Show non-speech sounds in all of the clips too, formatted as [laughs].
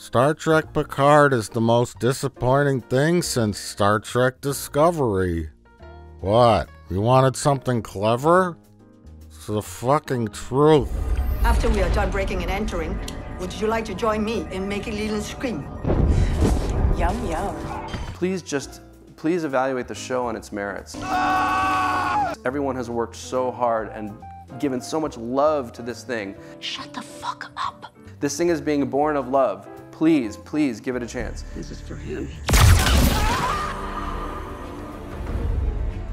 Star Trek Picard is the most disappointing thing since Star Trek Discovery. What? You wanted something clever? It's the fucking truth. After we are done breaking and entering, would you like to join me in making Leland scream? Yum, yum. Please just, please evaluate the show on its merits. Everyone has worked so hard and given so much love to this thing. Shut the fuck up. This thing is being born of love. Please, please give it a chance. This is for him.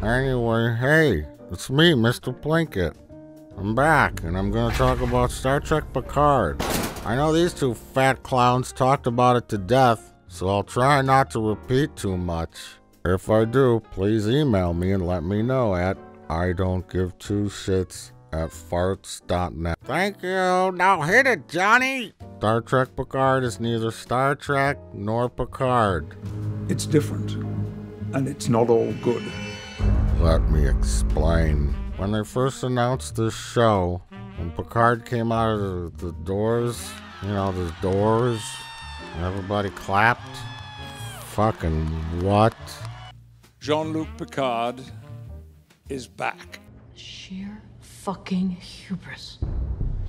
Anyway, hey, it's me, Mr. Plinkett. I'm back, and I'm gonna talk about Star Trek Picard. I know these two fat clowns talked about it to death, so I'll try not to repeat too much. If I do, please email me and let me know at I don't give two shits at farts.net. Thank you. Now hit it, Johnny. Star Trek Picard is neither Star Trek nor Picard. It's different, and it's not all good. Let me explain. When they first announced this show, when Picard came out of the doors, you know, the doors, everybody clapped. Fucking what? Jean Luc Picard is back. Sheer fucking hubris.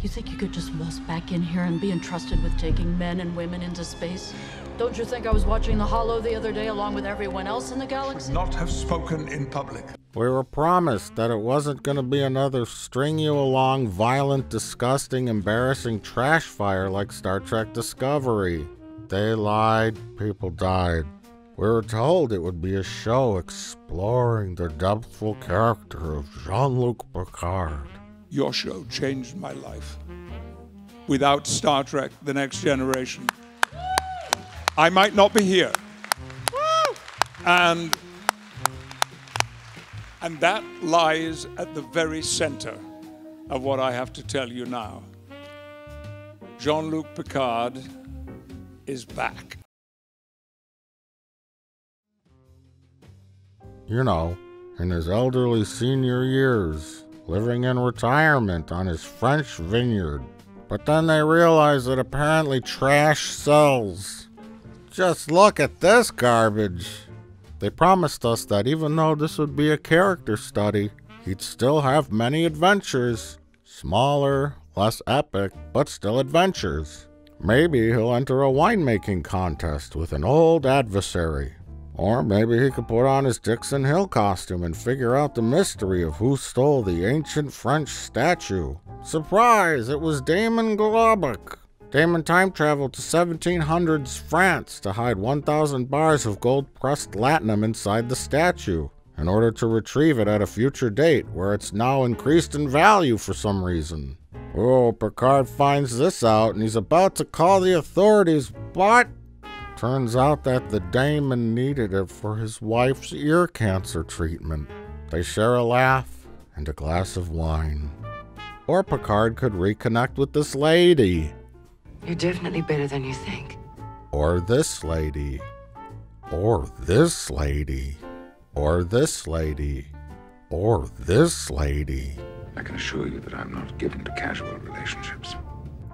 You think you could just bust back in here and be entrusted with taking men and women into space? Don't you think I was watching The Hollow the other day along with everyone else in the galaxy? Not have spoken in public. We were promised that it wasn't going to be another string you along, violent, disgusting, embarrassing trash fire like Star Trek Discovery. They lied, people died. We were told it would be a show exploring the depthful character of Jean Luc Picard. Your show changed my life. Without Star Trek The Next Generation, I might not be here. And, and that lies at the very center of what I have to tell you now. Jean Luc Picard is back. You know, in his elderly senior years, living in retirement on his French vineyard. But then they realized that apparently trash sells. Just look at this garbage. They promised us that even though this would be a character study, he'd still have many adventures. Smaller, less epic, but still adventures. Maybe he'll enter a winemaking contest with an old adversary. Or maybe he could put on his Dixon Hill costume and figure out the mystery of who stole the ancient French statue. Surprise! It was Damon Globuk. Damon time traveled to 1700s France to hide 1,000 bars of gold pressed latinum inside the statue in order to retrieve it at a future date where it's now increased in value for some reason. Oh, Picard finds this out and he's about to call the authorities, but turns out that the Damon needed it for his wife's ear cancer treatment. They share a laugh and a glass of wine. Or Picard could reconnect with this lady. You're definitely better than you think. Or this lady. Or this lady. Or this lady. Or this lady. I can assure you that I'm not given to casual relationships.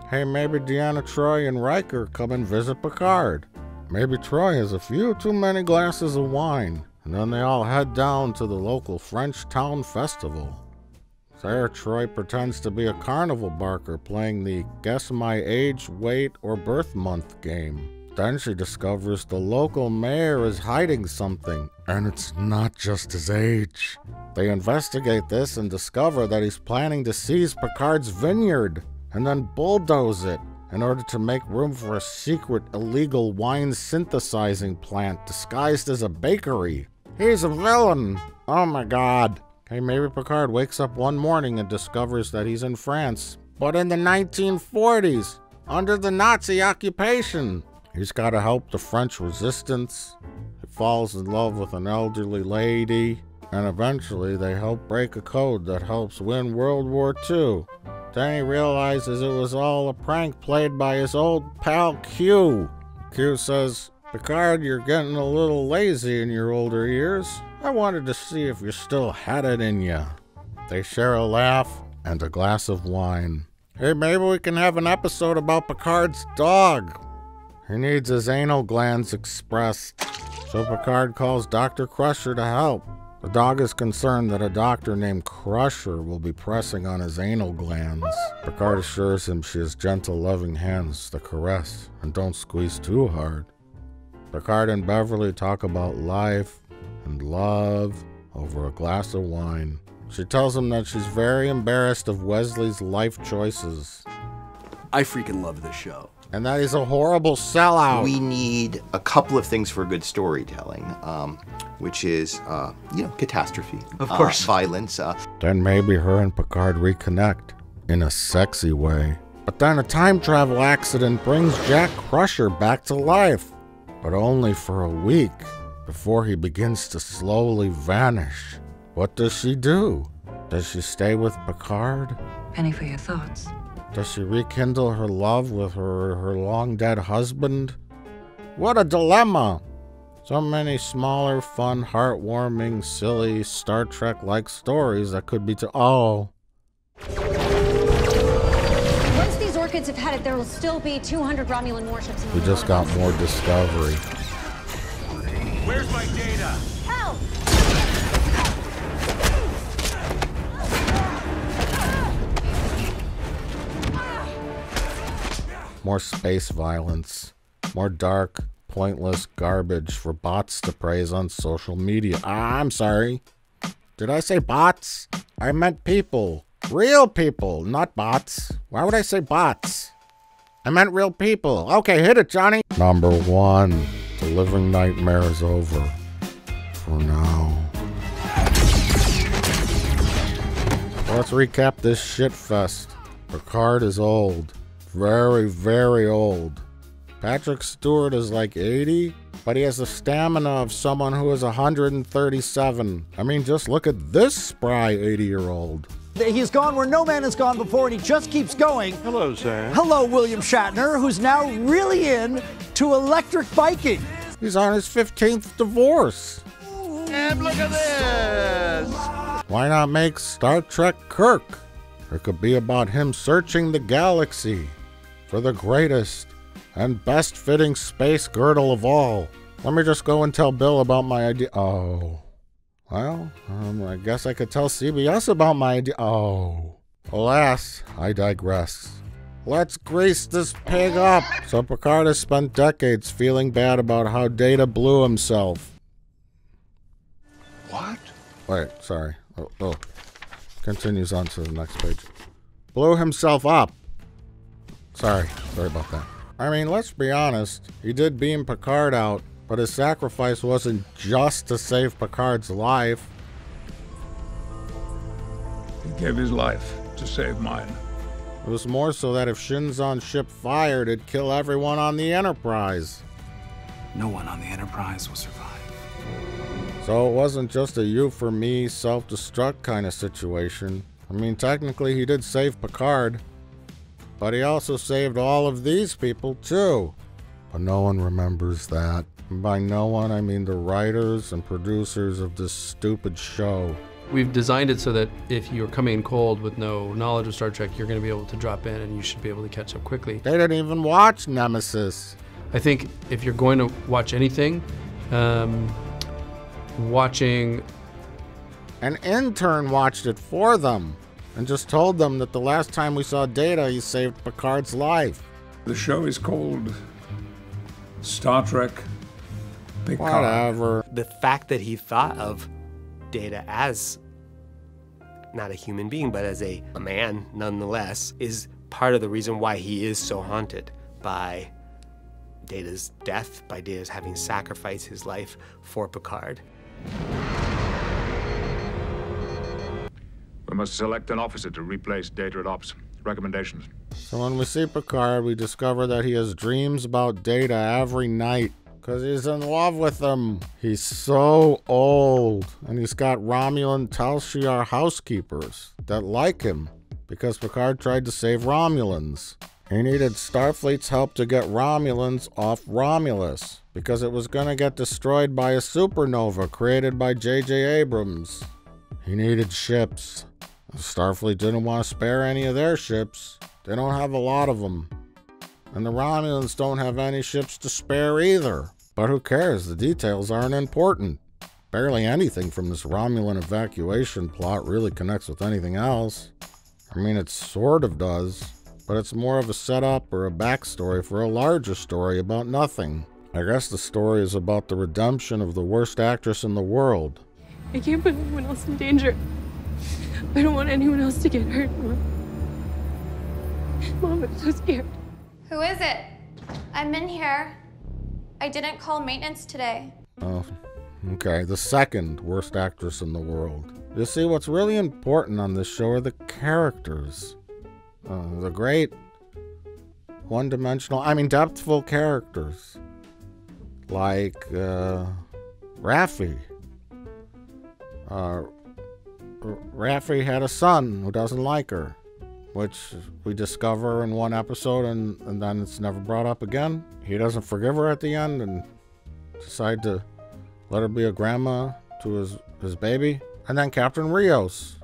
Hey, maybe Deanna Troi and Riker come and visit Picard. Maybe Troi has a few too many glasses of wine, and then they all head down to the local French town festival. There, Troi pretends to be a carnival barker playing the guess my age, weight, or birth month game. Then she discovers the local mayor is hiding something, and it's not just his age. They investigate this and discover that he's planning to seize Picard's vineyard and then bulldoze it in order to make room for a secret illegal wine synthesizing plant disguised as a bakery. He's a villain! Oh my god. Hey, maybe Picard wakes up one morning and discovers that he's in France, but in the 1940s, under the Nazi occupation. He's got to help the French resistance. He falls in love with an elderly lady, and eventually they help break a code that helps win World War II. Then he realizes it was all a prank played by his old pal Q. Q says, Picard, you're getting a little lazy in your older years. I wanted to see if you still had it in you. They share a laugh and a glass of wine. Hey, maybe we can have an episode about Picard's dog. He needs his anal glands expressed. So Picard calls Dr. Crusher to help. The dog is concerned that a doctor named Crusher will be pressing on his anal glands. Picard assures him she has gentle, loving hands to caress and don't squeeze too hard. Picard and Beverly talk about life and love over a glass of wine. She tells him that she's very embarrassed of Wesley's life choices I freaking love this show. And that is a horrible sellout. We need a couple of things for good storytelling, um, which is, uh, you know, catastrophe. Of uh, course. violence. Uh, Then maybe her and Picard reconnect in a sexy way. But then a time travel accident brings Jack Crusher back to life, but only for a week before he begins to slowly vanish. What does she do? Does she stay with Picard? Penny for your thoughts. Does she rekindle her love with her, her long dead husband? What a dilemma! So many smaller, fun, heartwarming, silly, Star Trek like stories that could be to. Oh, Once these orchids have had it, there will still be 200 Romulan warships. In we the just got more discovery. Where's my data? More space violence. More dark, pointless garbage for bots to praise on social media. Ah, I'm sorry. Did I say bots? I meant people. Real people, not bots. Why would I say bots? I meant real people. Okay, hit it, Johnny. Number one. The living nightmare is over. For now. Let's recap this shit fest. Picard is old. Very, very old. Patrick Stewart is like 80, but he has the stamina of someone who is 137. I mean, just look at this spry 80 year old. He's gone where no man has gone before, and he just keeps going. Hello, Sam. Hello, William Shatner, who's now really in to electric biking. He's on his 15th divorce. And look at this. Why not make Star Trek Kirk? It could be about him searching the galaxy for the greatest and best fitting space girdle of all. Let me just go and tell Bill about my idea. Oh. Well, um, I guess I could tell CBS about my idea. Oh. Alas, I digress. Let's grease this pig up. So Picard has spent decades feeling bad about how Data blew himself. What? Wait, sorry. Oh, oh. Continues on to the next page. Blew himself up. Sorry. Sorry about that. I mean, let's be honest. He did beam Picard out, but his sacrifice wasn't just to save Picard's life. He gave his life to save mine. It was more so that if Shinzon's ship fired, it'd kill everyone on the Enterprise. No one on the Enterprise will survive. So it wasn't just a you for me, self destruct kind of situation. I mean, technically, he did save Picard, but he also saved all of these people too. But no one remembers that. And by no one, I mean the writers and producers of this stupid show. We've designed it so that if you're coming in cold with no knowledge of Star Trek, you're going to be able to drop in and you should be able to catch up quickly. They didn't even watch Nemesis. I think if you're going to watch anything, um, watching An intern watched it for them and just told them that the last time we saw Data, he saved Picard's life. The show is called Star Trek Picard. Whatever. The fact that he thought of Data as not a human being, but as a, a man nonetheless, is part of the reason why he is so haunted by Data's death, by Data's having sacrificed his life for Picard. We must select an officer to replace Data at Ops. Recommendations. So when we see Picard, we discover that he has dreams about Data every night. Because he's in love with him. He's so old. And he's got Romulan Tal Shiar housekeepers that like him. Because Picard tried to save Romulans. He needed Starfleet's help to get Romulans off Romulus. Because it was going to get destroyed by a supernova created by J.J. Abrams. He needed ships. Starfleet didn't want to spare any of their ships. They don't have a lot of them. And the Romulans don't have any ships to spare either. But who cares? The details aren't important. Barely anything from this Romulan evacuation plot really connects with anything else. I mean, it sort of does, but it's more of a setup or a backstory for a larger story about nothing. I guess the story is about the redemption of the worst actress in the world. I can't put anyone else in danger. I don't want anyone else to get hurt, Mom. Mom, I'm so scared. Who is it? I'm in here. I didn't call maintenance today. Oh, okay. The second worst actress in the world. You see, what's really important on this show are the characters. Uh, the great, one dimensional, I mean, depthful characters. Like, uh, Raffi. Uh, Raffi had a son who doesn't like her, which we discover in one episode and, and then it's never brought up again. He doesn't forgive her at the end and decide to let her be a grandma to his, his baby. And then Captain Rios.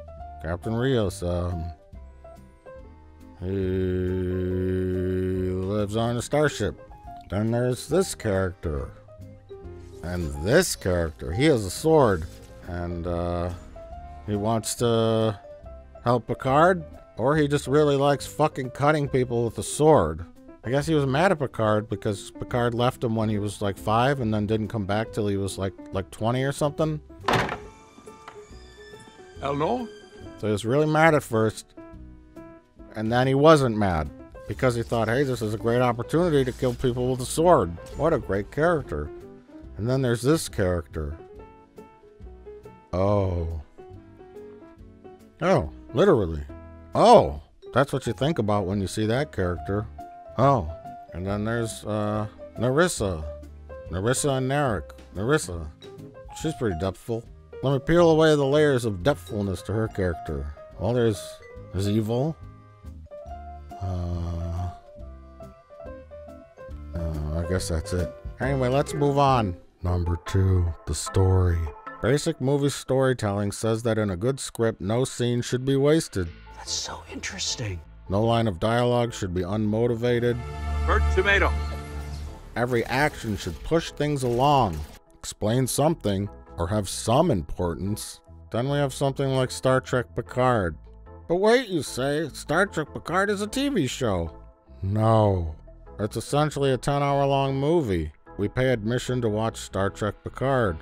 Captain Rios, um, he lives on a starship. Then there's this character. And this character, he has a sword. And, uh, he wants to help Picard, or he just really likes fucking cutting people with a sword. I guess he was mad at Picard because Picard left him when he was like five and then didn't come back till he was like like 20 or something. Elnor? So he was really mad at first, and then he wasn't mad because he thought, hey, this is a great opportunity to kill people with a sword. What a great character. And then there's this character. Oh. Oh, literally. Oh, that's what you think about when you see that character. Oh, and then there's uh, Narissa. Narissa and Narek. Narissa. She's pretty depthful. Let me peel away the layers of depthfulness to her character. Well, there's there's evil. Uh, uh, I guess that's it. Anyway, let's move on. Number two, the story. Basic movie storytelling says that in a good script, no scene should be wasted. That's so interesting. No line of dialogue should be unmotivated. Burnt tomato. Every action should push things along, explain something, or have some importance. Then we have something like Star Trek Picard. But wait, you say, Star Trek Picard is a TV show. No. It's essentially a 10 hour long movie. We pay admission to watch Star Trek Picard,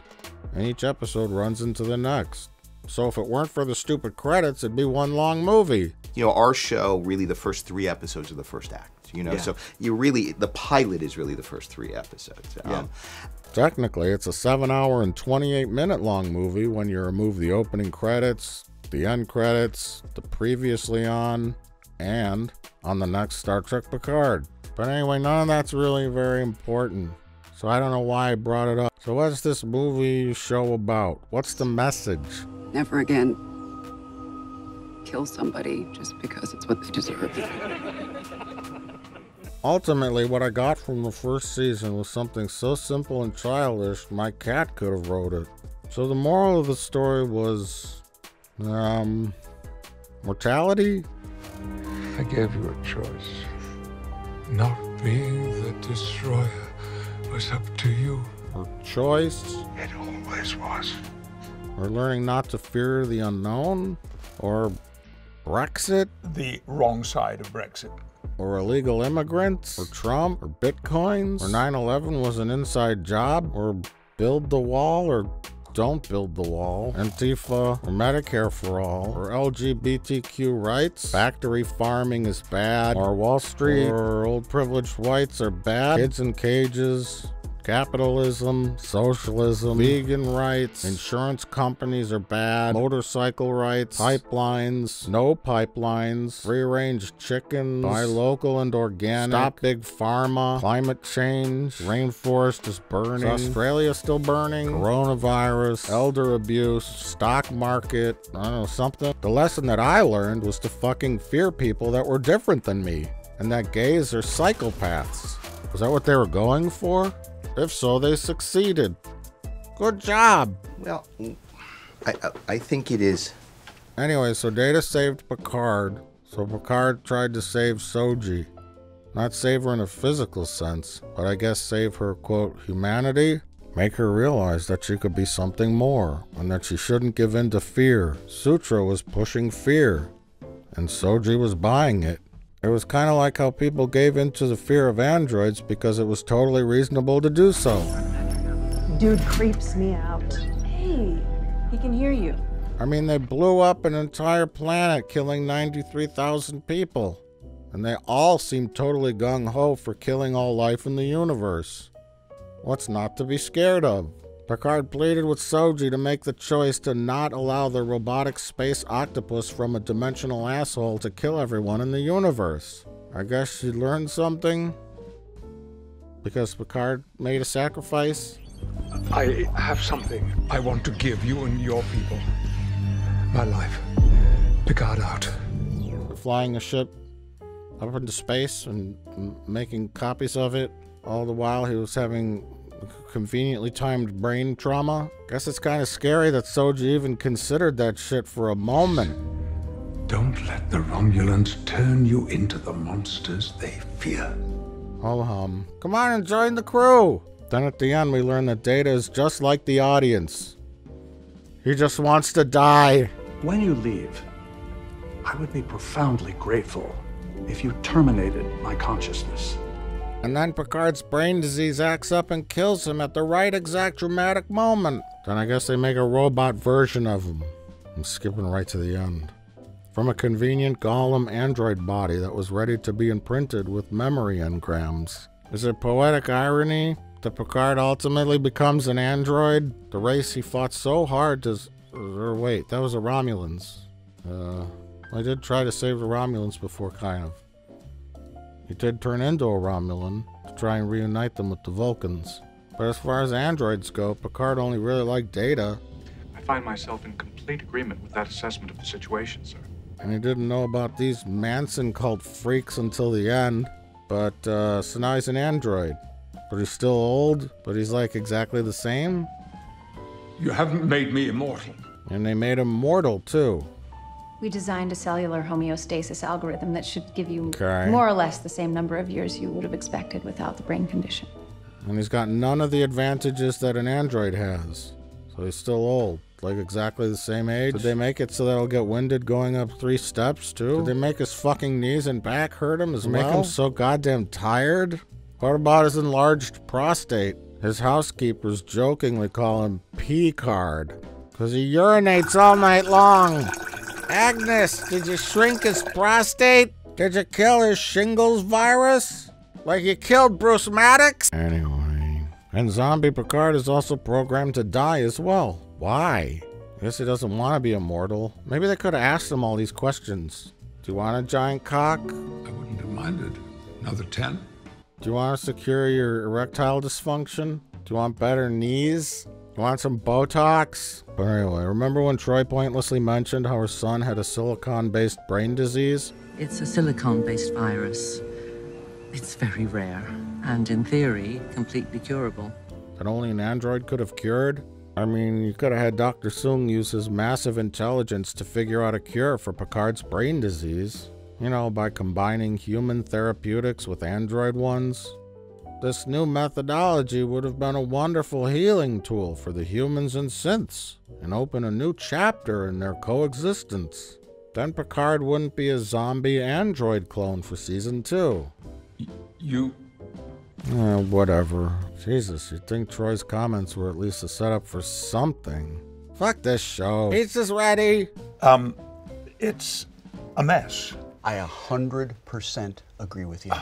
and each episode runs into the next. So if it weren't for the stupid credits, it'd be one long movie. You know, our show, really the first three episodes of the first act. You know, Yeah. so you really, the pilot is really the first three episodes. Um, Technically, it's a 7 hour and 28 minute long movie when you remove the opening credits, the end credits, the previously on, and on the next Star Trek Picard. But anyway, none of that's really very important. So I don't know why I brought it up. So what's this movie show about? What's the message? Never again kill somebody just because it's what they deserve. Ultimately, what I got from the first season was something so simple and childish, my cat could have wrote it. So the moral of the story was, um, mortality? I gave you a choice. Not being the destroyer was up to you. Or choice? It always was. Or learning not to fear the unknown? Or Brexit? The wrong side of Brexit. Or illegal immigrants? Or Trump? Or Bitcoins? Or 9 11 was an inside job? Or build the wall? Or don't build the wall? Antifa? Or Medicare for all? Or LGBTQ rights? Factory farming is bad? Or Wall Street? Or old privileged whites are bad? Kids in cages? Capitalism, socialism, vegan rights, insurance companies are bad, motorcycle rights, pipelines, no pipelines, free range chickens, buy local and organic, stop big pharma, climate change, rainforest is burning, is Australia still burning, coronavirus, elder abuse, stock market, I don't know, something. The lesson that I learned was to fucking fear people that were different than me, and that gays are psychopaths. Was that what they were going for? If so, they succeeded. Good job. Well, I, I, think it is. Anyway, so Data saved Picard, so Picard tried to save Soji. Not save her in a physical sense, but I guess save her, quote, humanity? Make her realize that she could be something more, and that she shouldn't give in to fear. Sutra was pushing fear, and Soji was buying it. It was kind of like how people gave in to the fear of androids because it was totally reasonable to do so. Dude creeps me out. Hey, he can hear you. I mean, they blew up an entire planet, killing 93,000 people. And they all seem totally gung ho for killing all life in the universe. What's not to be scared of? Picard pleaded with Soji to make the choice to not allow the robotic space octopus from a dimensional asshole to kill everyone in the universe. I guess she learned something? Because Picard made a sacrifice? I have something I want to give you and your people. My life. Picard out. Flying a ship up into space and making copies of it. All the while he was having conveniently timed brain trauma. Guess it's kind of scary that Soji even considered that shit for a moment. Don't let the Romulans turn you into the monsters they fear. Oh hum. Come on and join the crew! Then at the end we learn that Data is just like the audience. He just wants to die. When you leave, I would be profoundly grateful if you terminated my consciousness. And then Picard's brain disease acts up and kills him at the right exact dramatic moment. Then I guess they make a robot version of him. I'm skipping right to the end. From a convenient Golem android body that was ready to be imprinted with memory engrams. Is it poetic irony that Picard ultimately becomes an android? The race he fought so hard to. Or wait, that was the Romulans. Uh, I did try to save the Romulans before, kind of. He did turn into a Romulan to try and reunite them with the Vulcans. But as far as androids go, Picard only really liked Data. I find myself in complete agreement with that assessment of the situation, sir. And he didn't know about these Manson cult freaks until the end. But, uh, so now he's an android. But he's still old, but he's like exactly the same. You haven't made me immortal. And they made him mortal, too. We designed a cellular homeostasis algorithm that should give you Okay. more or less the same number of years you would have expected without the brain condition. And he's got none of the advantages that an android has. So he's still old. Like exactly the same age. Did they make it so that he'll get winded going up three steps too? Did they make his fucking knees and back hurt him as Make well? Make him so goddamn tired? What about his enlarged prostate? His housekeepers jokingly call him P-card. Cause he urinates all night long. Agnes, did you shrink his prostate? Did you kill his shingles virus? Like you killed Bruce Maddox? Anyway. And Zombie Picard is also programmed to die as well. Why? I guess he doesn't want to be immortal. Maybe they could have asked him all these questions. Do you want a giant cock? I wouldn't have minded. Another 10? Do you want to secure your erectile dysfunction? Do you want better knees? You want some Botox? But anyway, remember when Troi pointlessly mentioned how her son had a silicon based brain disease? It's a silicon based virus. It's very rare, and in theory, completely curable. That only an android could have cured? I mean, you could have had Dr. Soong use his massive intelligence to figure out a cure for Picard's brain disease. You know, by combining human therapeutics with android ones. This new methodology would have been a wonderful healing tool for the humans and synths, and open a new chapter in their coexistence. Then Picard wouldn't be a zombie android clone for season two. You. Eh, whatever. Jesus, you'd think Troi's comments were at least a setup for something. Fuck this show. Pizza's ready. Um, it's a mess. I a hundred percent agree with you.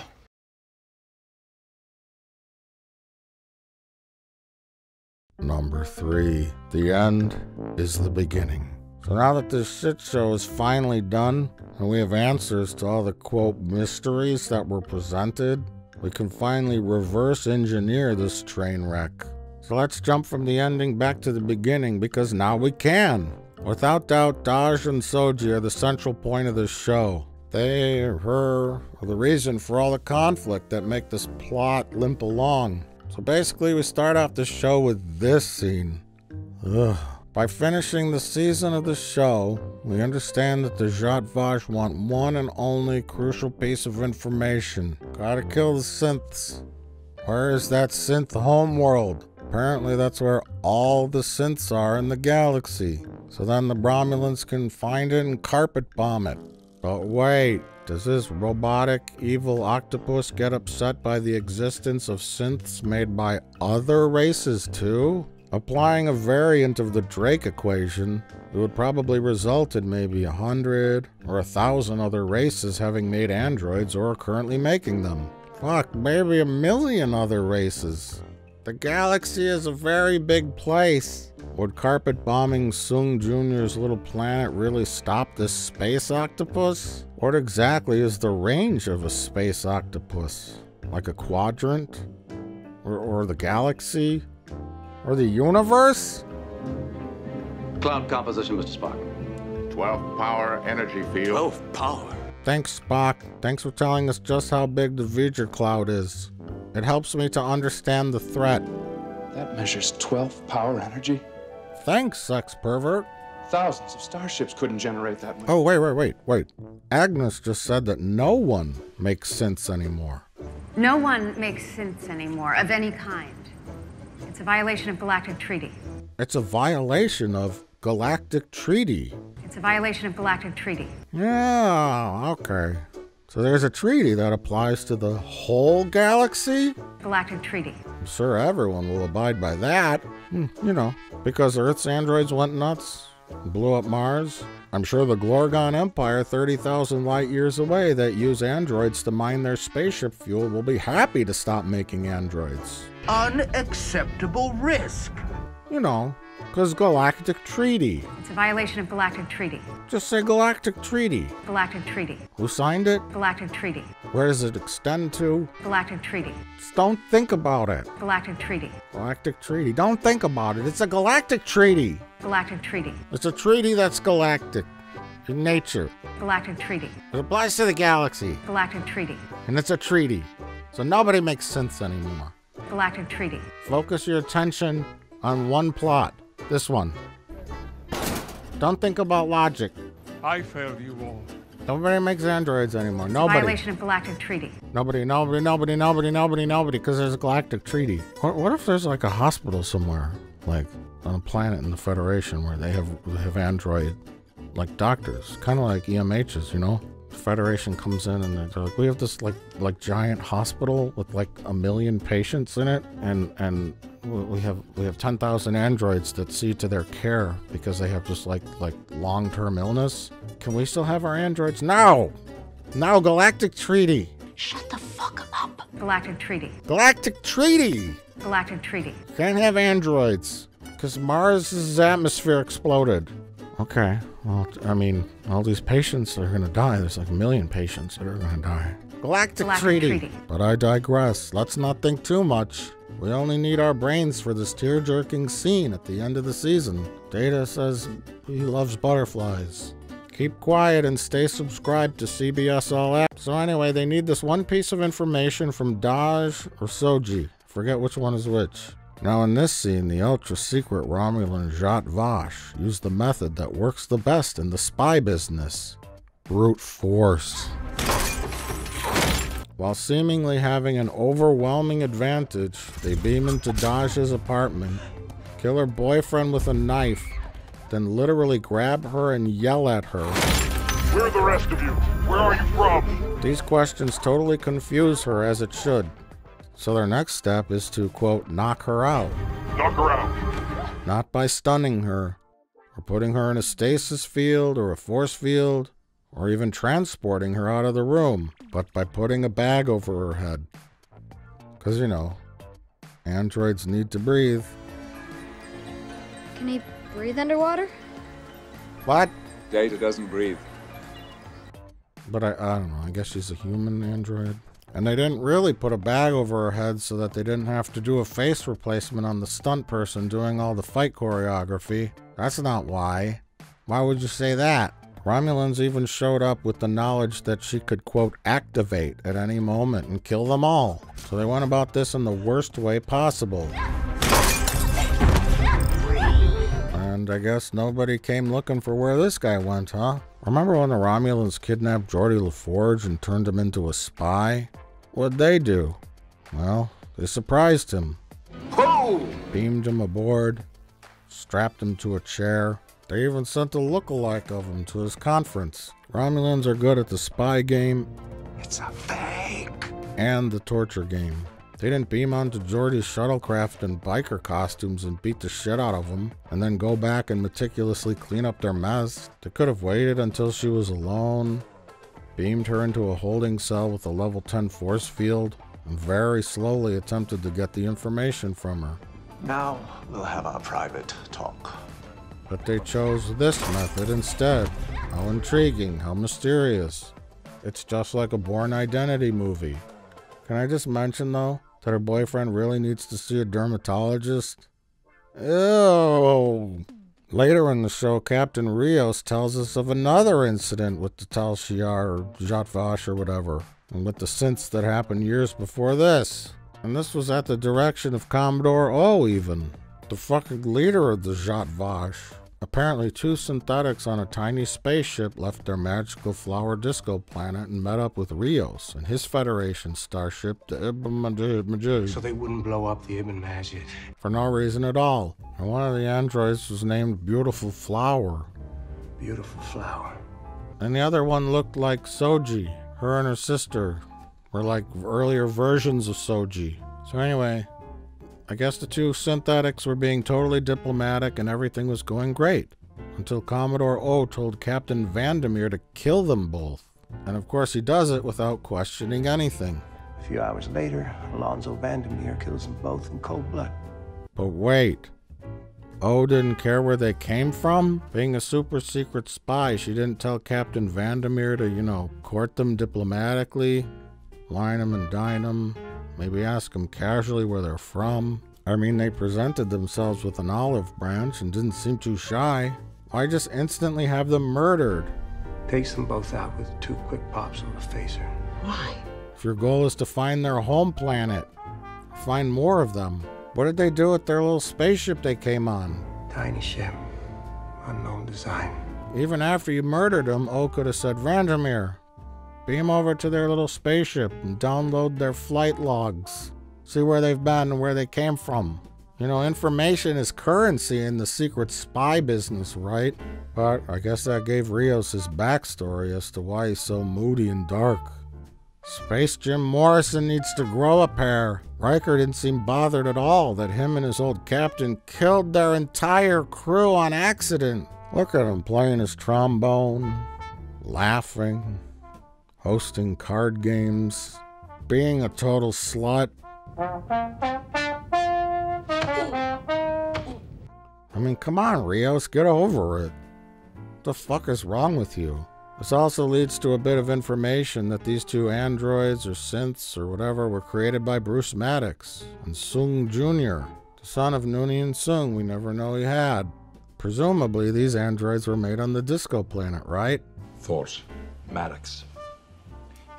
Number three. The end is the beginning. So now that this shit show is finally done, and we have answers to all the quote mysteries that were presented, we can finally reverse engineer this train wreck. So let's jump from the ending back to the beginning because now we can. Without doubt, Dahj and Soji are the central point of this show. They or her are the reason for all the conflict that make this plot limp along. So basically, we start off the show with this scene. Ugh. By finishing the season of the show, we understand that the Vash want one and only crucial piece of information. Gotta kill the synths. Where is that synth homeworld? Apparently, that's where all the synths are in the galaxy. So then the Romulans can find it and carpet bomb it. But wait, does this robotic, evil octopus get upset by the existence of synths made by other races too? Applying a variant of the Drake equation, it would probably result in maybe a hundred or a thousand other races having made androids or currently making them. Fuck, maybe a million other races. The galaxy is a very big place. Would carpet bombing Soong Jr.'s little planet really stop this space octopus? What exactly is the range of a space octopus? Like a quadrant? Or, or the galaxy? Or the universe? Cloud composition, Mr. Spock. 12 power energy field. 12 power? Thanks, Spock. Thanks for telling us just how big the V'ger cloud is. It helps me to understand the threat. That measures 12 power energy? Thanks, sex pervert. Thousands of starships couldn't generate that much. Oh, wait, wait, wait, wait. Agnes just said that no one makes sense anymore. No one makes sense anymore of any kind. It's a violation of galactic treaty. It's a violation of galactic treaty. It's a violation of galactic treaty. Yeah, okay. So there's a treaty that applies to the whole galaxy? Galactic treaty. I'm sure everyone will abide by that. Hmm, you know, because Earth's androids went nuts, blew up Mars. I'm sure the Glorgon Empire, 30,000 light years away, that use androids to mine their spaceship fuel will be happy to stop making androids. Unacceptable risk. You know, because Galactic Treaty. It's a violation of galactic treaty. Just say Galactic Treaty. Galactic treaty. Who signed it? Galactic treaty. Where does it extend to? Galactic treaty. Just don't think about it. Galactic treaty. Galactic Treaty. Don't think about it. It's a galactic treaty. Galactic treaty. It's a treaty that's galactic in nature. Galactic treaty. It applies to the galaxy. Galactic treaty. And it's a treaty. So nobody makes sense anymore. Galactic treaty. Focus your attention on one plot. This one. Don't think about logic. I failed you all. Nobody makes androids anymore. Nobody. violation of galactic treaty. Nobody, nobody, nobody, nobody, nobody, nobody, because there's a galactic treaty. What, what if there's like a hospital somewhere, like on a planet in the Federation where they have they have android like doctors, kind of like EMHs, you know? The Federation comes in and they're like, we have this like like giant hospital with like a million patients in it, and and we have we have ten thousand androids that see to their care because they have just like like long term illness. Can we still have our androids? No, no, Galactic Treaty. Shut the fuck up. Galactic treaty. Galactic Treaty. Galactic treaty. Can't have androids because Mars's atmosphere exploded. Okay, well, I mean, all these patients are gonna die. There's like a million patients that are gonna die. Galactic, Galactic treaty. treaty. But I digress. Let's not think too much. We only need our brains for this tear jerking scene at the end of the season. Data says he loves butterflies. Keep quiet and stay subscribed to CBS All App. So, anyway, they need this one piece of information from Dahj or Soji. Forget which one is which. Now, in this scene, the ultra secret Romulan Zhat Vash used the method that works the best in the spy business brute force. While seemingly having an overwhelming advantage, they beam into Dahj's apartment, kill her boyfriend with a knife, then literally grab her and yell at her. Where are the rest of you? Where are you from? These questions totally confuse her as it should. So their next step is to, quote, knock her out. Knock her out. Not by stunning her, or putting her in a stasis field or a force field, or even transporting her out of the room, but by putting a bag over her head. Because, you know, androids need to breathe. Can he breathe underwater? What? Data doesn't breathe. But I, I don't know, I guess she's a human android. And they didn't really put a bag over her head so that they didn't have to do a face replacement on the stunt person doing all the fight choreography. That's not why. Why would you say that? Romulans even showed up with the knowledge that she could, quote, activate at any moment and kill them all. So they went about this in the worst way possible. And I guess nobody came looking for where this guy went, huh? Remember when the Romulans kidnapped Geordi LaForge and turned him into a spy? What'd they do? Well, they surprised him. Whoa! Beamed him aboard, strapped him to a chair. They even sent a look-alike of him to his conference. Romulans are good at the spy game. It's a fake. And the torture game. They didn't beam onto Geordi's shuttlecraft in biker costumes and beat the shit out of him, and then go back and meticulously clean up their mess. They could have waited until she was alone, beamed her into a holding cell with a level 10 force field, and very slowly attempted to get the information from her. Now we'll have our private talk. But they chose this method instead. How intriguing, how mysterious. It's just like a Bourne Identity movie. Can I just mention, though, that her boyfriend really needs to see a dermatologist? Ew. Later in the show, Captain Rios tells us of another incident with the Tal Shiar or Zhat Vash or whatever, and with the synths that happened years before this. And this was at the direction of Commodore O, even, the fucking leader of the Zhat Vash. Apparently, two synthetics on a tiny spaceship left their magical flower disco planet and met up with Rios and his Federation starship, the Ibn Majid. Majid. So they wouldn't blow up the Ibn Majid. For no reason at all. And one of the androids was named Beautiful Flower. Beautiful flower. And the other one looked like Soji. Her and her sister were like earlier versions of Soji. So, anyway, I guess the two synthetics were being totally diplomatic and everything was going great. Until Commodore O told Captain Vandermeer to kill them both. And of course, he does it without questioning anything. A few hours later, Alonzo Vandermeer kills them both in cold blood. But wait. O didn't care where they came from? Being a super secret spy, she didn't tell Captain Vandermeer to, you know, court them diplomatically, wine them and dine them, maybe ask them casually where they're from. I mean, they presented themselves with an olive branch and didn't seem too shy. Why just instantly have them murdered? Takes them both out with two quick pops of a phaser. Why? If your goal is to find their home planet, find more of them. What did they do with their little spaceship they came on? Tiny ship. Unknown design. Even after you murdered them, O could have said, Vandermeer, beam over to their little spaceship and download their flight logs. See where they've been and where they came from. You know, information is currency in the secret spy business, right? But I guess that gave Rios his backstory as to why he's so moody and dark. Space Jim Morrison needs to grow a pair. Riker didn't seem bothered at all that him and his old captain killed their entire crew on accident. Look at him playing his trombone, laughing, hosting card games, being a total slut. I mean, come on, Rios, get over it. What the fuck is wrong with you? This also leads to a bit of information that these two androids or synths or whatever were created by Bruce Maddox and Soong Jr., the son of Noonien Soong we never know he had. Presumably, these androids were made on the disco planet, right? False. Maddox.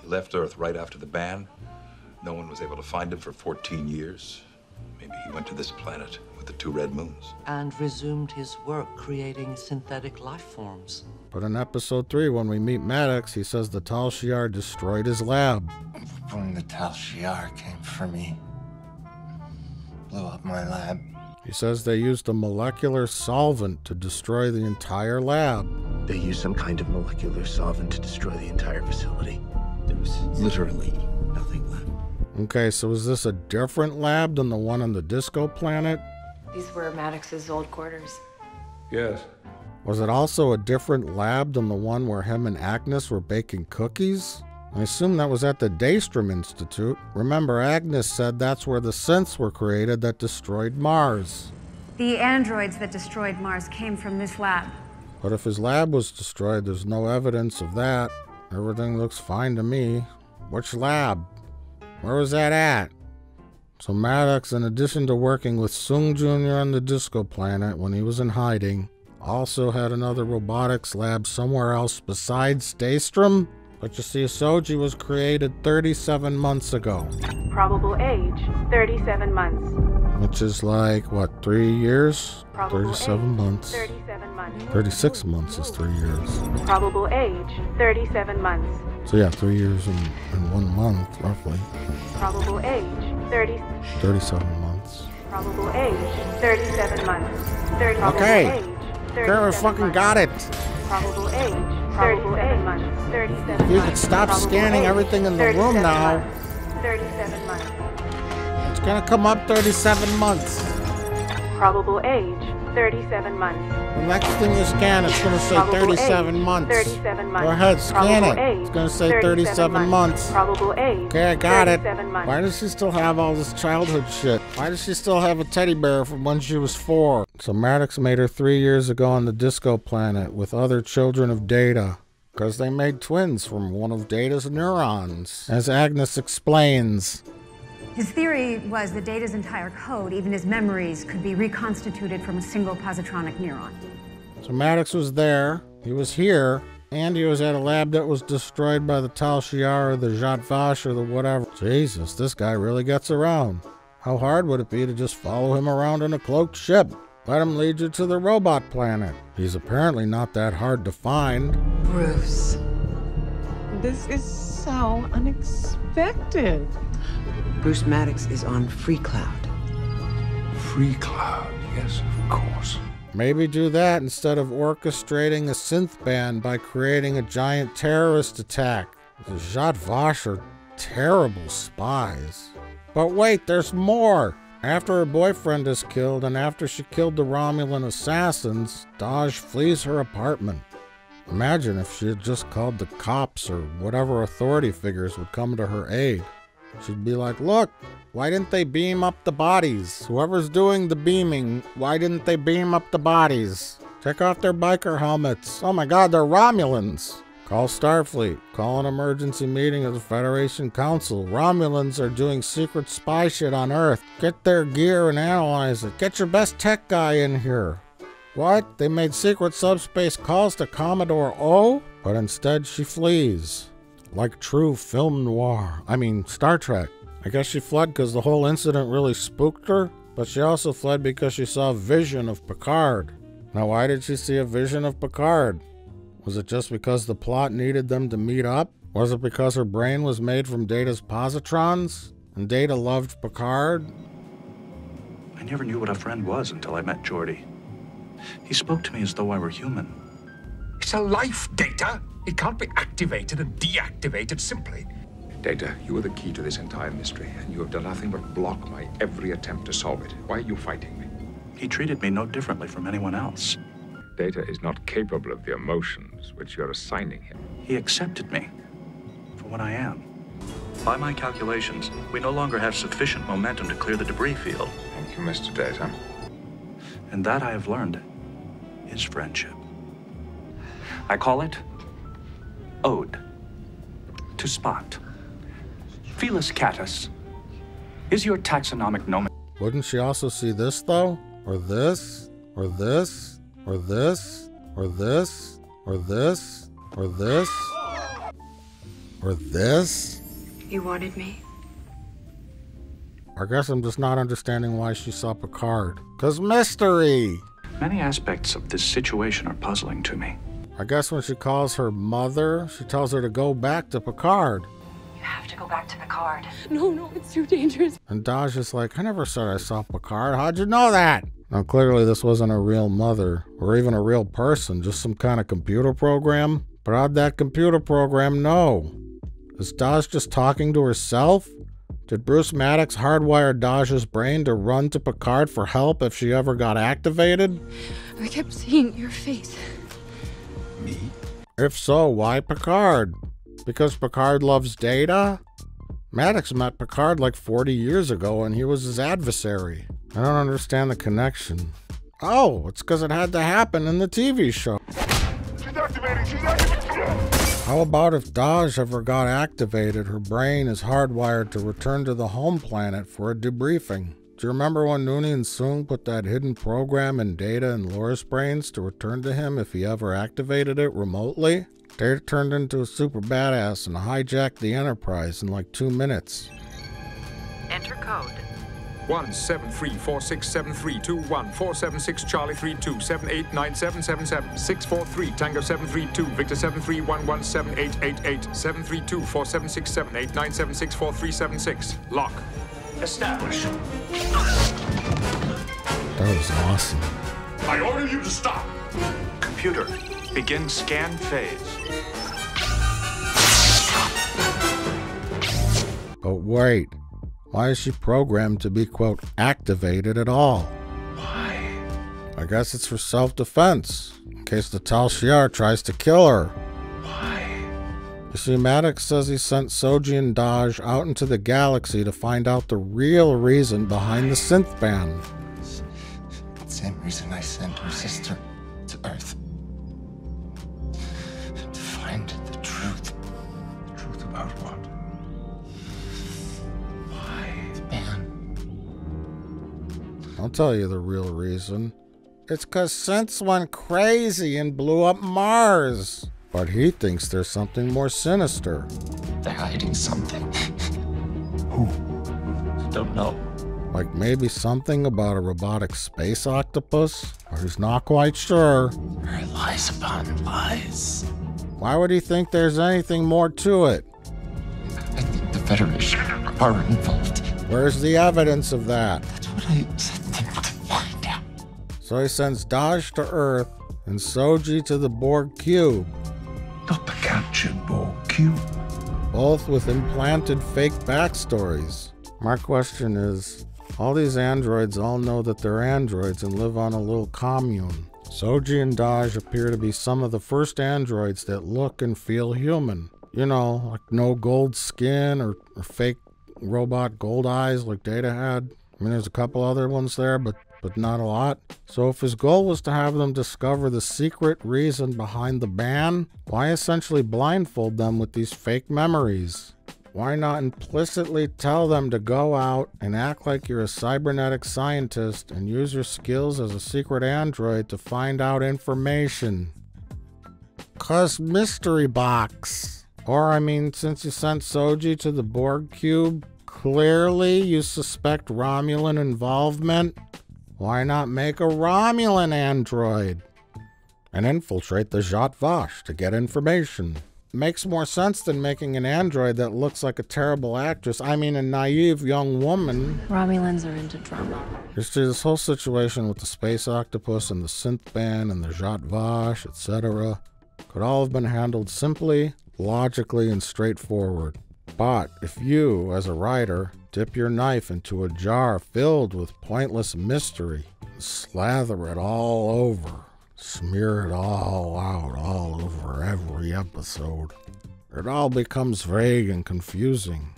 He left Earth right after the ban. No one was able to find him for 14 years. Maybe he went to this planet with the two red moons. And resumed his work creating synthetic life forms. But in episode 3, when we meet Maddox, he says the Tal Shiar destroyed his lab. When the Tal Shiar came for me, blew up my lab. He says they used a molecular solvent to destroy the entire lab. They used some kind of molecular solvent to destroy the entire facility. There was literally nothing left. Okay, so is this a different lab than the one on the disco planet? These were Maddox's old quarters. Yes. Was it also a different lab than the one where him and Agnes were baking cookies? I assume that was at the Daystrom Institute. Remember, Agnes said that's where the synths were created that destroyed Mars. The androids that destroyed Mars came from this lab. But if his lab was destroyed, there's no evidence of that. Everything looks fine to me. Which lab? Where was that at? So Maddox, in addition to working with Soong Jr. on the Disco Planet when he was in hiding, also had another robotics lab somewhere else besides Daystrom? But you see, Soji was created 37 months ago. Probable age 37 months. Which is like, what, three years? Probable 37 age, months. 37 months. 36 months is three years. Probable age, 37 months. So yeah, three years and, and one month, roughly. Probable age, 30. 37 months. Probable age, 37 months. 30 Okay. age, Girl, 37 fucking months. got it. Probable age, 37 months. 37 If you could stop Probable scanning age, everything in the room now. months. 37 months. It's gonna come up 37 months. Probable age, 37 months. The next thing you scan, it's gonna say Probable 37 age, months. 37 months. Go ahead, scan Probable it. age, It's gonna say 37 months. Probable age. Okay, I got it. months. Why does she still have all this childhood shit? Why does she still have a teddy bear from when she was four? So Maddox made her three years ago on the disco planet with other children of Data. Because they made twins from one of Data's neurons. As Agnes explains. His theory was that Data's entire code, even his memories, could be reconstituted from a single positronic neuron. So Maddox was there, he was here, and he was at a lab that was destroyed by the Tal Shiar or the Zhat Vash or the whatever. Jesus, this guy really gets around. How hard would it be to just follow him around in a cloaked ship? Let him lead you to the robot planet. He's apparently not that hard to find. Bruce. This is so unexpected. Bruce Maddox is on Free Cloud. Free Cloud, yes, of course. Maybe do that instead of orchestrating a synth ban by creating a giant terrorist attack. The Zhat Vash are terrible spies. But wait, there's more! After her boyfriend is killed and after she killed the Romulan assassins, Dahj flees her apartment. Imagine if she had just called the cops or whatever authority figures would come to her aid. She'd be like, Look, why didn't they beam up the bodies? Whoever's doing the beaming, why didn't they beam up the bodies? Take off their biker helmets. Oh my god, they're Romulans. Call Starfleet. Call an emergency meeting of the Federation Council. Romulans are doing secret spy shit on Earth. Get their gear and analyze it. Get your best tech guy in here. What? They made secret subspace calls to Commodore O? But instead she flees. Like true film noir. I mean, Star Trek. I guess she fled because the whole incident really spooked her, but she also fled because she saw a vision of Picard. Now, why did she see a vision of Picard? Was it just because the plot needed them to meet up? Was it because her brain was made from Data's positrons? And Data loved Picard? I never knew what a friend was until I met Geordi. He spoke to me as though I were human. It's a life data. It can't be activated and deactivated simply. Data, you are the key to this entire mystery, and you have done nothing but block my every attempt to solve it. Why are you fighting me? He treated me no differently from anyone else. Data is not capable of the emotions which you're assigning him. He accepted me for what I am. By my calculations, we no longer have sufficient momentum to clear the debris field. Thank you, Mr. Data. And that I have learned is friendship. I call it Ode to Spot. Felis catus is your taxonomic nomen. Wouldn't she also see this, though? Or this? Or this? Or this? Or this? Or this? Or this? Or this? You wanted me? I guess I'm just not understanding why she saw Picard. Cause mystery! Many aspects of this situation are puzzling to me. I guess when she calls her mother, she tells her to go back to Picard. You have to go back to Picard. No, no, it's too dangerous. And Dahj is like, I never said I saw Picard. How'd you know that? Now, clearly, this wasn't a real mother or even a real person, just some kind of computer program. But how'd that computer program know? Is Dahj just talking to herself? Did Bruce Maddox hardwire Dahj's brain to run to Picard for help if she ever got activated? I kept seeing your face. Me? If so, why Picard? Because Picard loves Data? Maddox met Picard like 40 years ago and he was his adversary. I don't understand the connection. Oh, it's because it had to happen in the TV show. She's activating! She's activating! How about if Dahj ever got activated, her brain is hardwired to return to the home planet for a debriefing? Do you remember when Noonien Soong put that hidden program in Data and Lore's brains to return to him if he ever activated it remotely? Data turned into a super badass and hijacked the Enterprise in like two minutes. Enter code One seven three four six seven three two one four seven six Charlie three two seven eight nine seven seven seven six four three Tango seven three two Victor seven three one one seven eight eight eight seven three two four seven six seven eight nine seven six four three seven six. Lock. Establish. That was awesome. I order you to stop. Computer, begin scan phase. But wait, why is she programmed to be, quote, activated at all? Why? I guess it's for self defense, in case the Tal Shiar tries to kill her. See, Maddox says he sent Soji and Dahj out into the galaxy to find out the real reason behind the synth ban. Same reason I sent her sister to Earth. To find the truth. The truth about what? Why? The ban. I'll tell you the real reason. It's because synths went crazy and blew up Mars. But he thinks there's something more sinister. They're hiding something. [laughs] Who? Don't know. Like maybe something about a robotic space octopus? Or he's not quite sure. Her lies upon lies. Why would he think there's anything more to it? I think the Federation are involved. Where's the evidence of that? That's what I sent them to find out. So he sends Dahj to Earth and Soji to the Borg Cube, Not the captured Borg both with implanted fake backstories. My question is all these androids all know that they're androids and live on a little commune. Soji and Dahj appear to be some of the first androids that look and feel human. You know, like no gold skin or, or fake robot gold eyes like Data had. I mean, there's a couple other ones there, but but not a lot. So if his goal was to have them discover the secret reason behind the ban, why essentially blindfold them with these fake memories? Why not implicitly tell them to go out and act like you're a cybernetic scientist and use your skills as a secret android to find out information? Cause mystery box. Or, I mean, since you sent Soji to the Borg Cube, clearly you suspect Romulan involvement. Why not make a Romulan android? And infiltrate the Zhat Vash to get information. Makes more sense than making an android that looks like a terrible actress. I mean, a naive young woman. Romulans are into drama. You see, this whole situation with the space octopus and the synth ban and the Zhat Vash, etc., could all have been handled simply, logically, and straightforward. But if you, as a writer, dip your knife into a jar filled with pointless mystery, slather it all over, smear it all out all over every episode, it all becomes vague and confusing,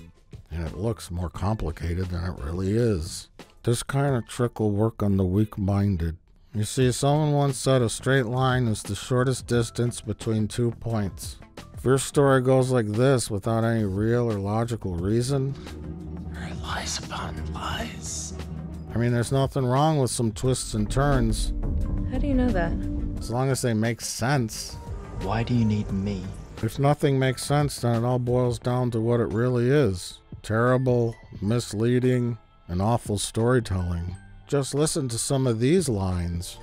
and it looks more complicated than it really is. This kind of trick will work on the weak minded. You see, someone once said a straight line is the shortest distance between two points. If your story goes like this without any real or logical reason, Her lies upon lies. I mean, there's nothing wrong with some twists and turns, How do you know that? as long as they make sense. Why do you need me? If nothing makes sense, then it all boils down to what it really is terrible, misleading, and awful storytelling. Just listen to some of these lines.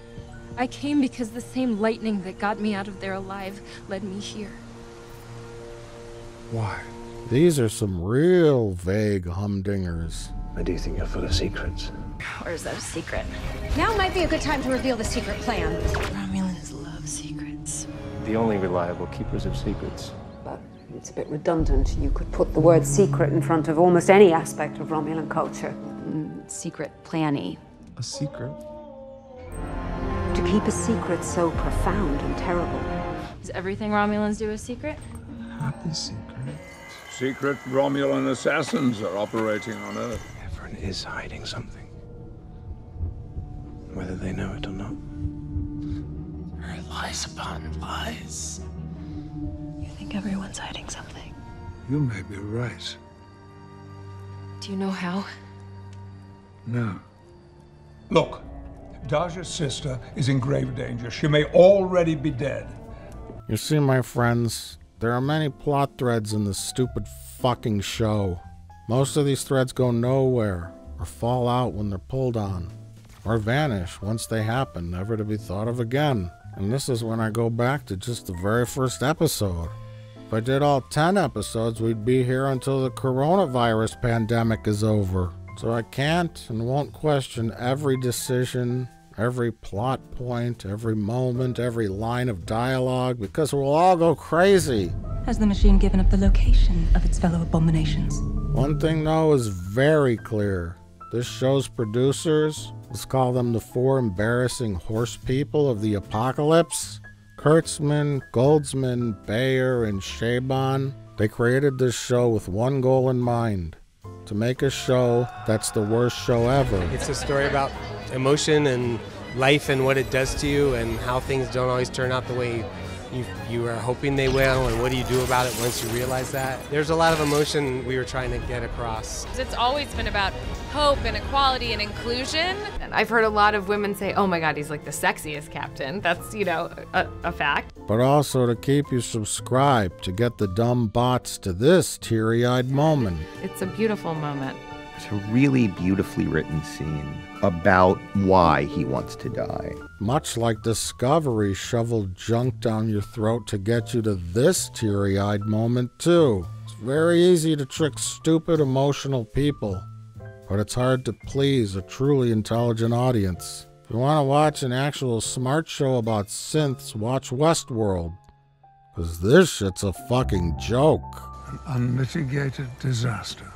I came because the same lightning that got me out of there alive led me here. Why? These are some real vague humdingers. I do think you're full of secrets. Or is that a secret? Now might be a good time to reveal the secret plan. Romulans love secrets. The only reliable keepers of secrets. But it's a bit redundant. You could put the word secret in front of almost any aspect of Romulan culture. Mm, secret planny. A secret? To keep a secret so profound and terrible. Is everything Romulans do a secret? Happy secret. Secret Romulan assassins are operating on Earth. Everyone is hiding something. Whether they know it or not. Her lies upon lies. You think everyone's hiding something? You may be right. Do you know how? No. Look, Dahj's sister is in grave danger. She may already be dead. You see, my friends, there are many plot threads in this stupid fucking show. Most of these threads go nowhere, or fall out when they're pulled on, or vanish once they happen, never to be thought of again. And this is when I go back to just the very first episode. If I did all 10 episodes, we'd be here until the coronavirus pandemic is over. So I can't and won't question every decision, every plot point, every moment, every line of dialogue, because we'll all go crazy. Has the machine given up the location of its fellow abominations? One thing, though, is very clear. This show's producers, let's call them the four embarrassing horse people of the apocalypse Kurtzman, Goldsman, Beyer, and Chabon. They created this show with one goal in mind to make a show that's the worst show ever. It's a story about emotion and life and what it does to you and how things don't always turn out the way you, you are hoping they will and what do you do about it once you realize that. There's a lot of emotion we were trying to get across. It's always been about hope and equality and inclusion. And I've heard a lot of women say, oh my God, he's like the sexiest captain. That's, you know, a, a fact. But also to keep you subscribed to get the dumb bots to this teary eyed moment. It's a beautiful moment. It's a really beautifully written scene about why he wants to die. Much like Discovery shoveled junk down your throat to get you to this teary eyed moment, too. It's very easy to trick stupid, emotional people, but it's hard to please a truly intelligent audience. If you want to watch an actual smart show about synths, watch Westworld. Because this shit's a fucking joke. An unmitigated disaster.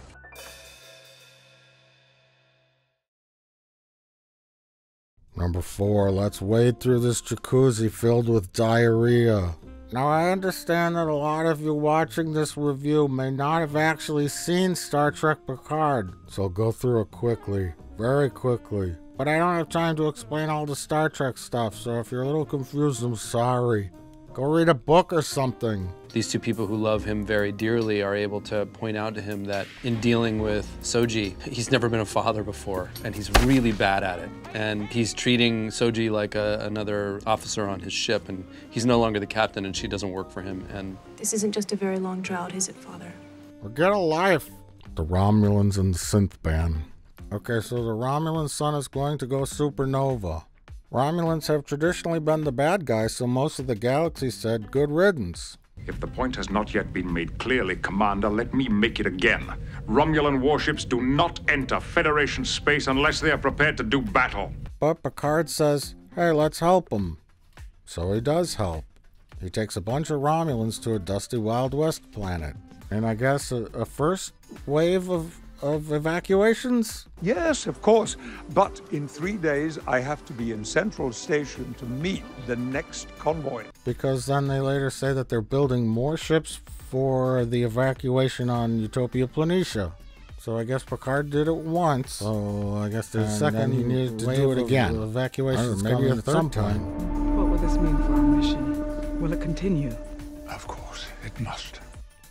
Number four, let's wade through this jacuzzi filled with diarrhea. Now, I understand that a lot of you watching this review may not have actually seen Star Trek Picard, so I'll go through it quickly, very quickly. But I don't have time to explain all the Star Trek stuff, so if you're a little confused, I'm sorry. Go read a book or something. These two people who love him very dearly are able to point out to him that in dealing with Soji, he's never been a father before, and he's really bad at it. And he's treating Soji like a, another officer on his ship, and he's no longer the captain, and she doesn't work for him. And This isn't just a very long drought, is it, Father? Or get a life. The Romulans and the Synth Ban. Okay, so the Romulan sun is going to go supernova. Romulans have traditionally been the bad guys, so most of the galaxy said good riddance. If the point has not yet been made clearly, Commander, let me make it again. Romulan warships do not enter Federation space unless they are prepared to do battle. But Picard says, hey, let's help them. So he does help. He takes a bunch of Romulans to a dusty Wild West planet. And I guess a, a first wave of, of evacuations? Yes, of course. But in three days, I have to be in Central Station to meet the next convoy. Because then they later say that they're building more ships for the evacuation on Utopia Planitia. So I guess Picard did it once. So I guess there's a second he needed to wave do it of again. the Evacuation's maybe coming a third some time. time. What will this mean for our mission? Will it continue? Of course, it must.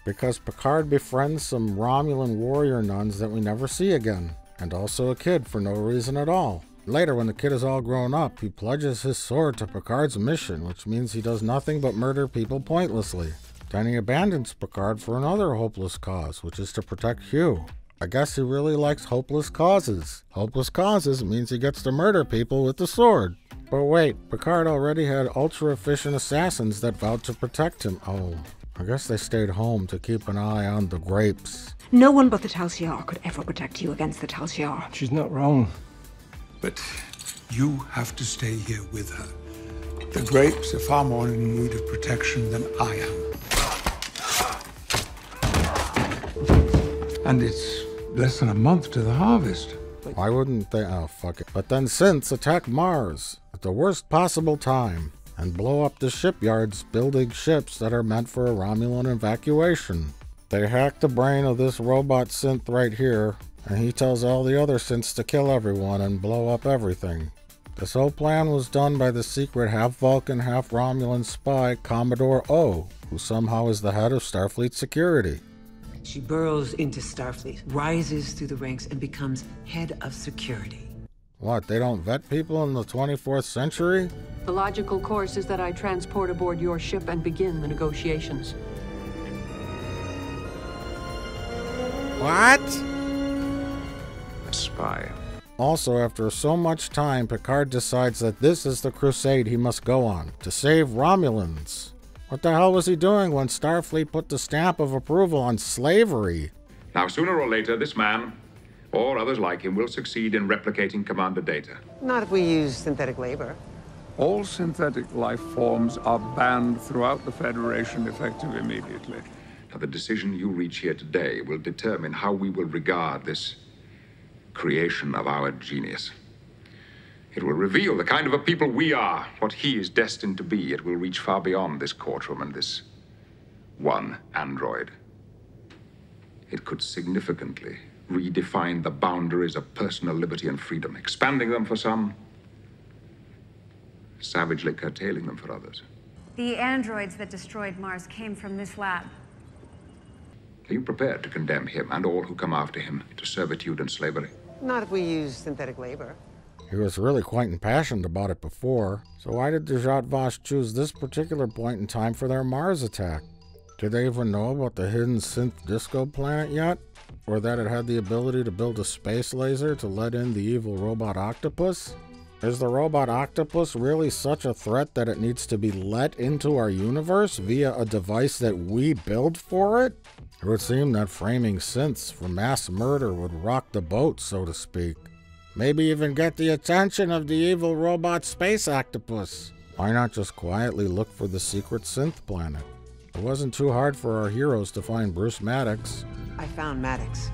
Because Picard befriends some Romulan warrior nuns that we never see again, and also a kid for no reason at all. Later, when the kid is all grown up, he pledges his sword to Picard's mission, which means he does nothing but murder people pointlessly. Then he abandons Picard for another hopeless cause, which is to protect Hugh. I guess he really likes hopeless causes. Hopeless causes means he gets to murder people with the sword. But wait, Picard already had ultra efficient assassins that vowed to protect him. Oh, I guess they stayed home to keep an eye on the grapes. No one but the Tal could ever protect you against the Tal She's not wrong. But you have to stay here with her. The grapes are far more in need of protection than I am. And it's less than a month to the harvest. Why wouldn't they? Oh, fuck it. But then synths attack Mars at the worst possible time and blow up the shipyards building ships that are meant for a Romulan evacuation. They hack the brain of this robot synth right here, and he tells all the other synths to kill everyone and blow up everything. This whole plan was done by the secret half Vulcan, half Romulan spy Commodore O, who somehow is the head of Starfleet security. She burrows into Starfleet, rises through the ranks, and becomes head of security. What, they don't vet people in the 24th century? The logical course is that I transport aboard your ship and begin the negotiations. What? That's spy. Also, after so much time, Picard decides that this is the crusade he must go on to save Romulans. What the hell was he doing when Starfleet put the stamp of approval on slavery? Now, sooner or later, this man, or others like him, will succeed in replicating commander data. Not if we use synthetic labor. All synthetic life forms are banned throughout the Federation effective immediately. Now, the decision you reach here today will determine how we will regard this creation of our genius. It will reveal the kind of a people we are, what he is destined to be. It will reach far beyond this courtroom and this one android. It could significantly redefine the boundaries of personal liberty and freedom, expanding them for some, savagely curtailing them for others. The androids that destroyed Mars came from this lab. Are you prepared to condemn him and all who come after him to servitude and slavery? Not if we use synthetic labor. He was really quite impassioned about it before, so why did the Zhat Vash choose this particular point in time for their Mars attack? Did they even know about the hidden synth disco planet yet? Or that it had the ability to build a space laser to let in the evil robot octopus? Is the robot octopus really such a threat that it needs to be let into our universe via a device that we build for it? It would seem that framing synths for mass murder would rock the boat, so to speak. Maybe even get the attention of the evil robot space octopus. Why not just quietly look for the secret synth planet? It wasn't too hard for our heroes to find Bruce Maddox. I found Maddox.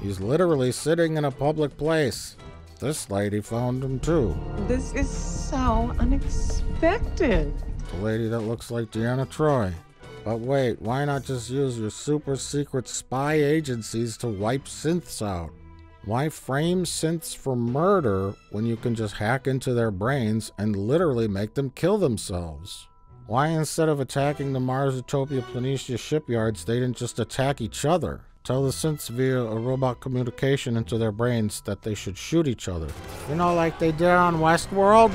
He's literally sitting in a public place. This lady found him too. This is so unexpected. The lady that looks like Deanna Troi. But wait, why not just use your super secret spy agencies to wipe synths out? Why frame synths for murder when you can just hack into their brains and literally make them kill themselves? Why, instead of attacking the Mars Utopia Planitia shipyards, they didn't just attack each other? Tell the synths via a robot communication into their brains that they should shoot each other. You know, like they did on Westworld?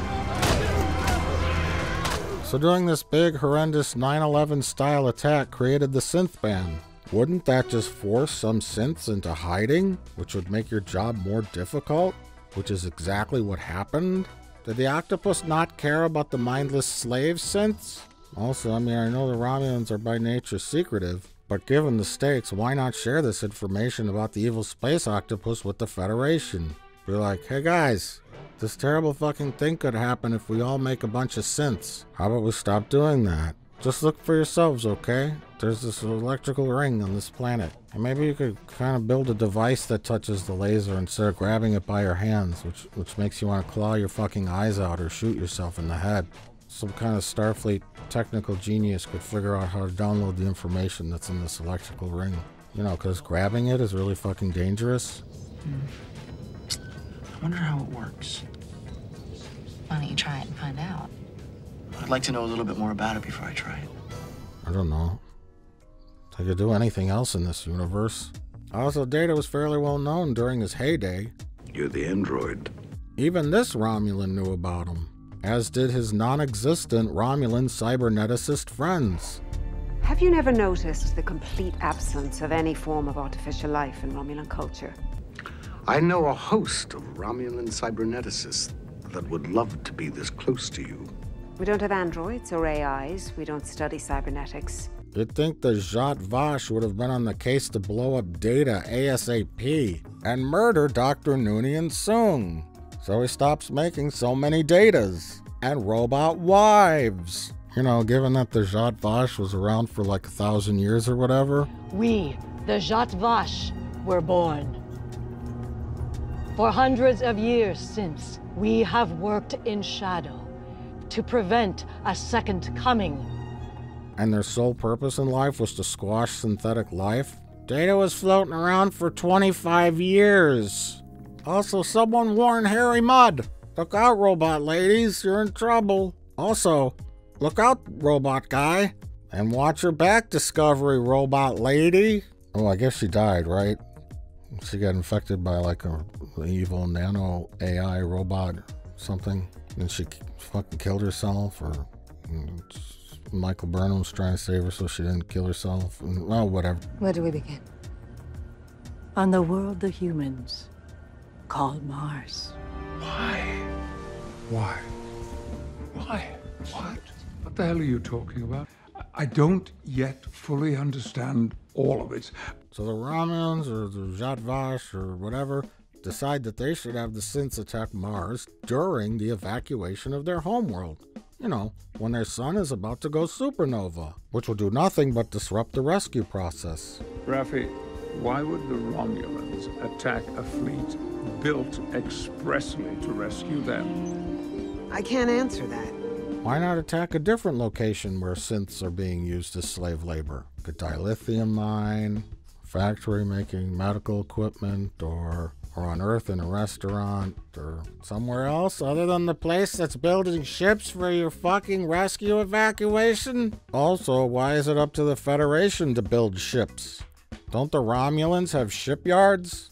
So doing this big, horrendous 9-11 style attack created the synth ban. Wouldn't that just force some synths into hiding, which would make your job more difficult? Which is exactly what happened? Did the octopus not care about the mindless slave synths? Also, I mean, I know the Romulans are by nature secretive, but given the stakes, why not share this information about the evil space octopus with the Federation? Be like, hey guys, this terrible fucking thing could happen if we all make a bunch of synths. How about we stop doing that? Just look for yourselves, okay? There's this electrical ring on this planet. And maybe you could kind of build a device that touches the laser instead of grabbing it by your hands, which, which makes you want to claw your fucking eyes out or shoot yourself in the head. Some kind of Starfleet technical genius could figure out how to download the information that's in this electrical ring. You know, because grabbing it is really fucking dangerous. Hmm. I wonder how it works. Why don't you try it and find out? I'd like to know a little bit more about it before I try it. I don't know. They could do anything else in this universe. Also, Data was fairly well known during his heyday. You're the android. Even this Romulan knew about him, as did his non existent Romulan cyberneticist friends. Have you never noticed the complete absence of any form of artificial life in Romulan culture? I know a host of Romulan cyberneticists that would love to be this close to you. We don't have androids or AIs. We don't study cybernetics. You'd think the Zhat Vash would have been on the case to blow up Data ASAP and murder Dr. Noonien Soong. So he stops making so many Datas and robot wives. You know, given that the Zhat Vash was around for like a thousand years or whatever. We, the Zhat Vash, were born. For hundreds of years since, we have worked in shadow to prevent a second coming. And their sole purpose in life was to squash synthetic life? Data was floating around for 25 years. Also, someone warned Harry Mudd. Look out, robot ladies, you're in trouble. Also, look out, robot guy. And watch your back, Discovery robot lady. Oh, I guess she died, right? She got infected by like a evil nano AI robot something. And she fucking killed herself or mm, Michael Burnham was trying to save her so she didn't kill herself. Well, whatever. Where do we begin? On the world the humans, called Mars. Why? Why? Why? What? What the hell are you talking about? I don't yet fully understand all of it. So the Romulans or the Zhat Vash or whatever decide that they should have the synths attack Mars during the evacuation of their homeworld. You know, when their sun is about to go supernova, which will do nothing but disrupt the rescue process. Raffi, why would the Romulans attack a fleet built expressly to rescue them? I can't answer that. Why not attack a different location where synths are being used as slave labor? A dilithium mine, factory making medical equipment, or or on Earth in a restaurant, or somewhere else other than the place that's building ships for your fucking rescue evacuation? Also, why is it up to the Federation to build ships? Don't the Romulans have shipyards?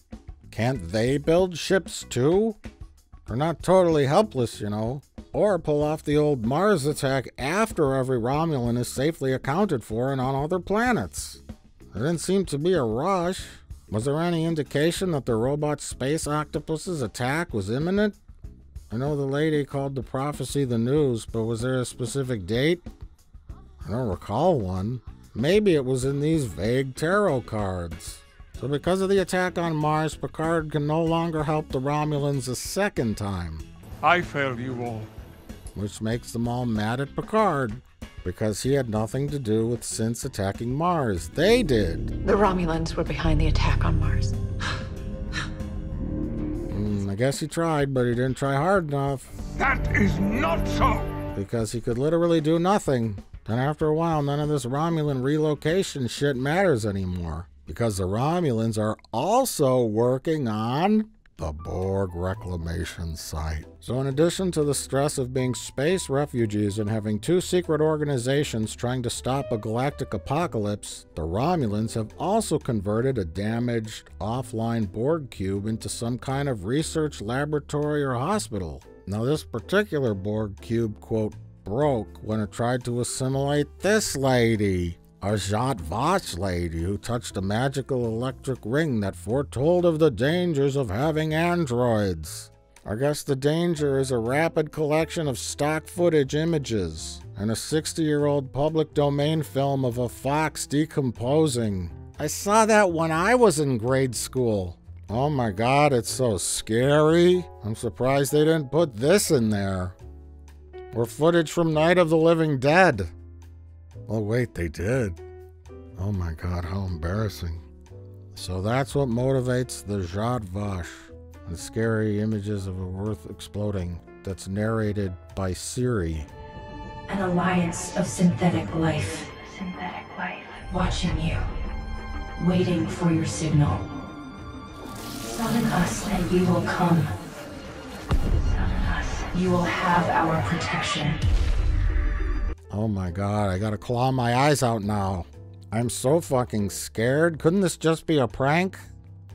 Can't they build ships too? They're not totally helpless, you know. Or pull off the old Mars attack after every Romulan is safely accounted for and on other planets. There didn't seem to be a rush. Was there any indication that the robot space octopus's attack was imminent? I know the lady called the prophecy the news, but was there a specific date? I don't recall one. Maybe it was in these vague tarot cards. So, because of the attack on Mars, Picard can no longer help the Romulans a second time. I failed you all. Which makes them all mad at Picard because he had nothing to do with synths attacking Mars. They did. The Romulans were behind the attack on Mars. Mm, I guess he tried, but he didn't try hard enough. That is not so! Because he could literally do nothing. And after a while, none of this Romulan relocation shit matters anymore. Because the Romulans are also working on the Borg reclamation site. So, in addition to the stress of being space refugees and having two secret organizations trying to stop a galactic apocalypse, the Romulans have also converted a damaged, offline Borg cube into some kind of research laboratory or hospital. Now, this particular Borg cube, quote, broke when it tried to assimilate this lady a Zhat Vash lady who touched a magical electric ring that foretold of the dangers of having androids. I guess the danger is a rapid collection of stock footage images and a 60 year old public domain film of a fox decomposing. I saw that when I was in grade school. Oh my god, it's so scary. I'm surprised they didn't put this in there. Or footage from Night of the Living Dead. Oh, wait, they did. Oh my god, how embarrassing. So that's what motivates the Zhat Vash. The scary images of a Earth exploding that's narrated by Siri. An alliance of synthetic life. Synthetic life. Watching you. Waiting for your signal. Summon us and we will come. Summon us. You will have our protection. Oh my god, I gotta claw my eyes out now. I'm so fucking scared. Couldn't this just be a prank?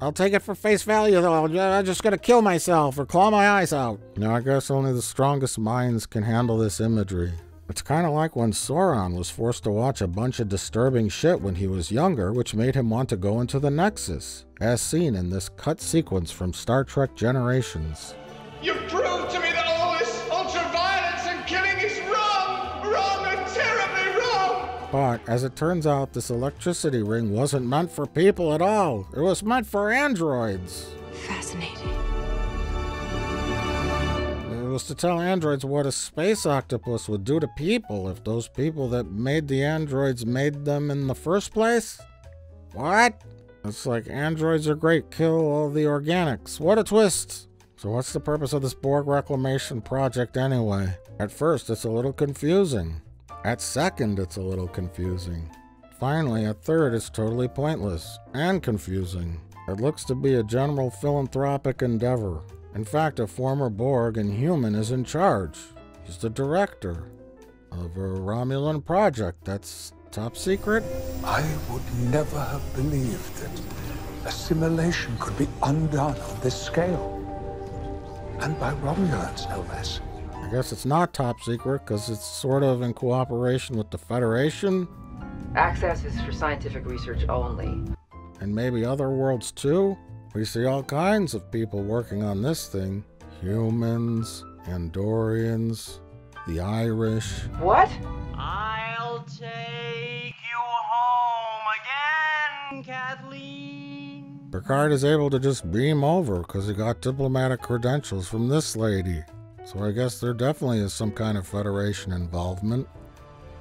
I'll take it for face value though. I'm just gonna kill myself or claw my eyes out. You know, I guess only the strongest minds can handle this imagery. It's kind of like when Soran was forced to watch a bunch of disturbing shit when he was younger, which made him want to go into the Nexus, as seen in this cut sequence from Star Trek Generations. You've proved to me But as it turns out, this electricity ring wasn't meant for people at all. It was meant for androids. Fascinating. It was to tell androids what a space octopus would do to people if those people that made the androids made them in the first place? What? It's like androids are great, kill all the organics. What a twist! So, what's the purpose of this Borg reclamation project anyway? At first, it's a little confusing. At second, it's a little confusing. Finally, at third, it's totally pointless and confusing. It looks to be a general philanthropic endeavor. In fact, a former Borg and human is in charge. He's the director of a Romulan project that's top secret. I would never have believed that assimilation could be undone on this scale. And by Romulans, no less. I guess it's not top secret because it's sort of in cooperation with the Federation. Access is for scientific research only. And maybe other worlds too? We see all kinds of people working on this thing humans, Andorians, the Irish. What? I'll take you home again, Kathleen. Picard is able to just beam over because he got diplomatic credentials from this lady. So I guess there definitely is some kind of Federation involvement.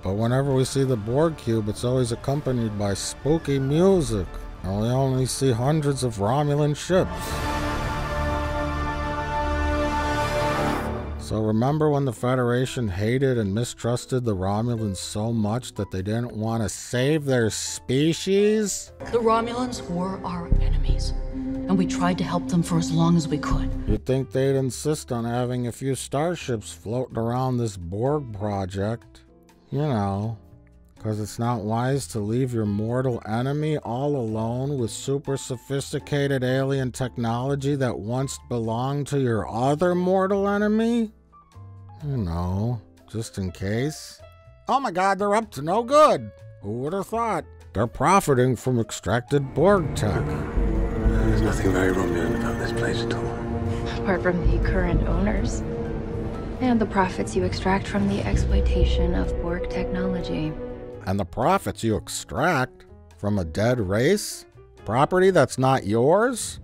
But whenever we see the Borg cube, it's always accompanied by spooky music, and we only see hundreds of Romulan ships. So remember when the Federation hated and mistrusted the Romulans so much that they didn't want to save their species? The Romulans were our enemies, and we tried to help them for as long as we could. You'd think they'd insist on having a few starships floating around this Borg project. You know, because it's not wise to leave your mortal enemy all alone with super sophisticated alien technology that once belonged to your other mortal enemy? You know, just in case. Oh my god, they're up to no good! Who would have thought? They're profiting from extracted Borg tech. There's nothing very Romulan about this place at all. Apart from the current owners. And the profits you extract from the exploitation of Borg technology. And the profits you extract from a dead race? Property that's not yours?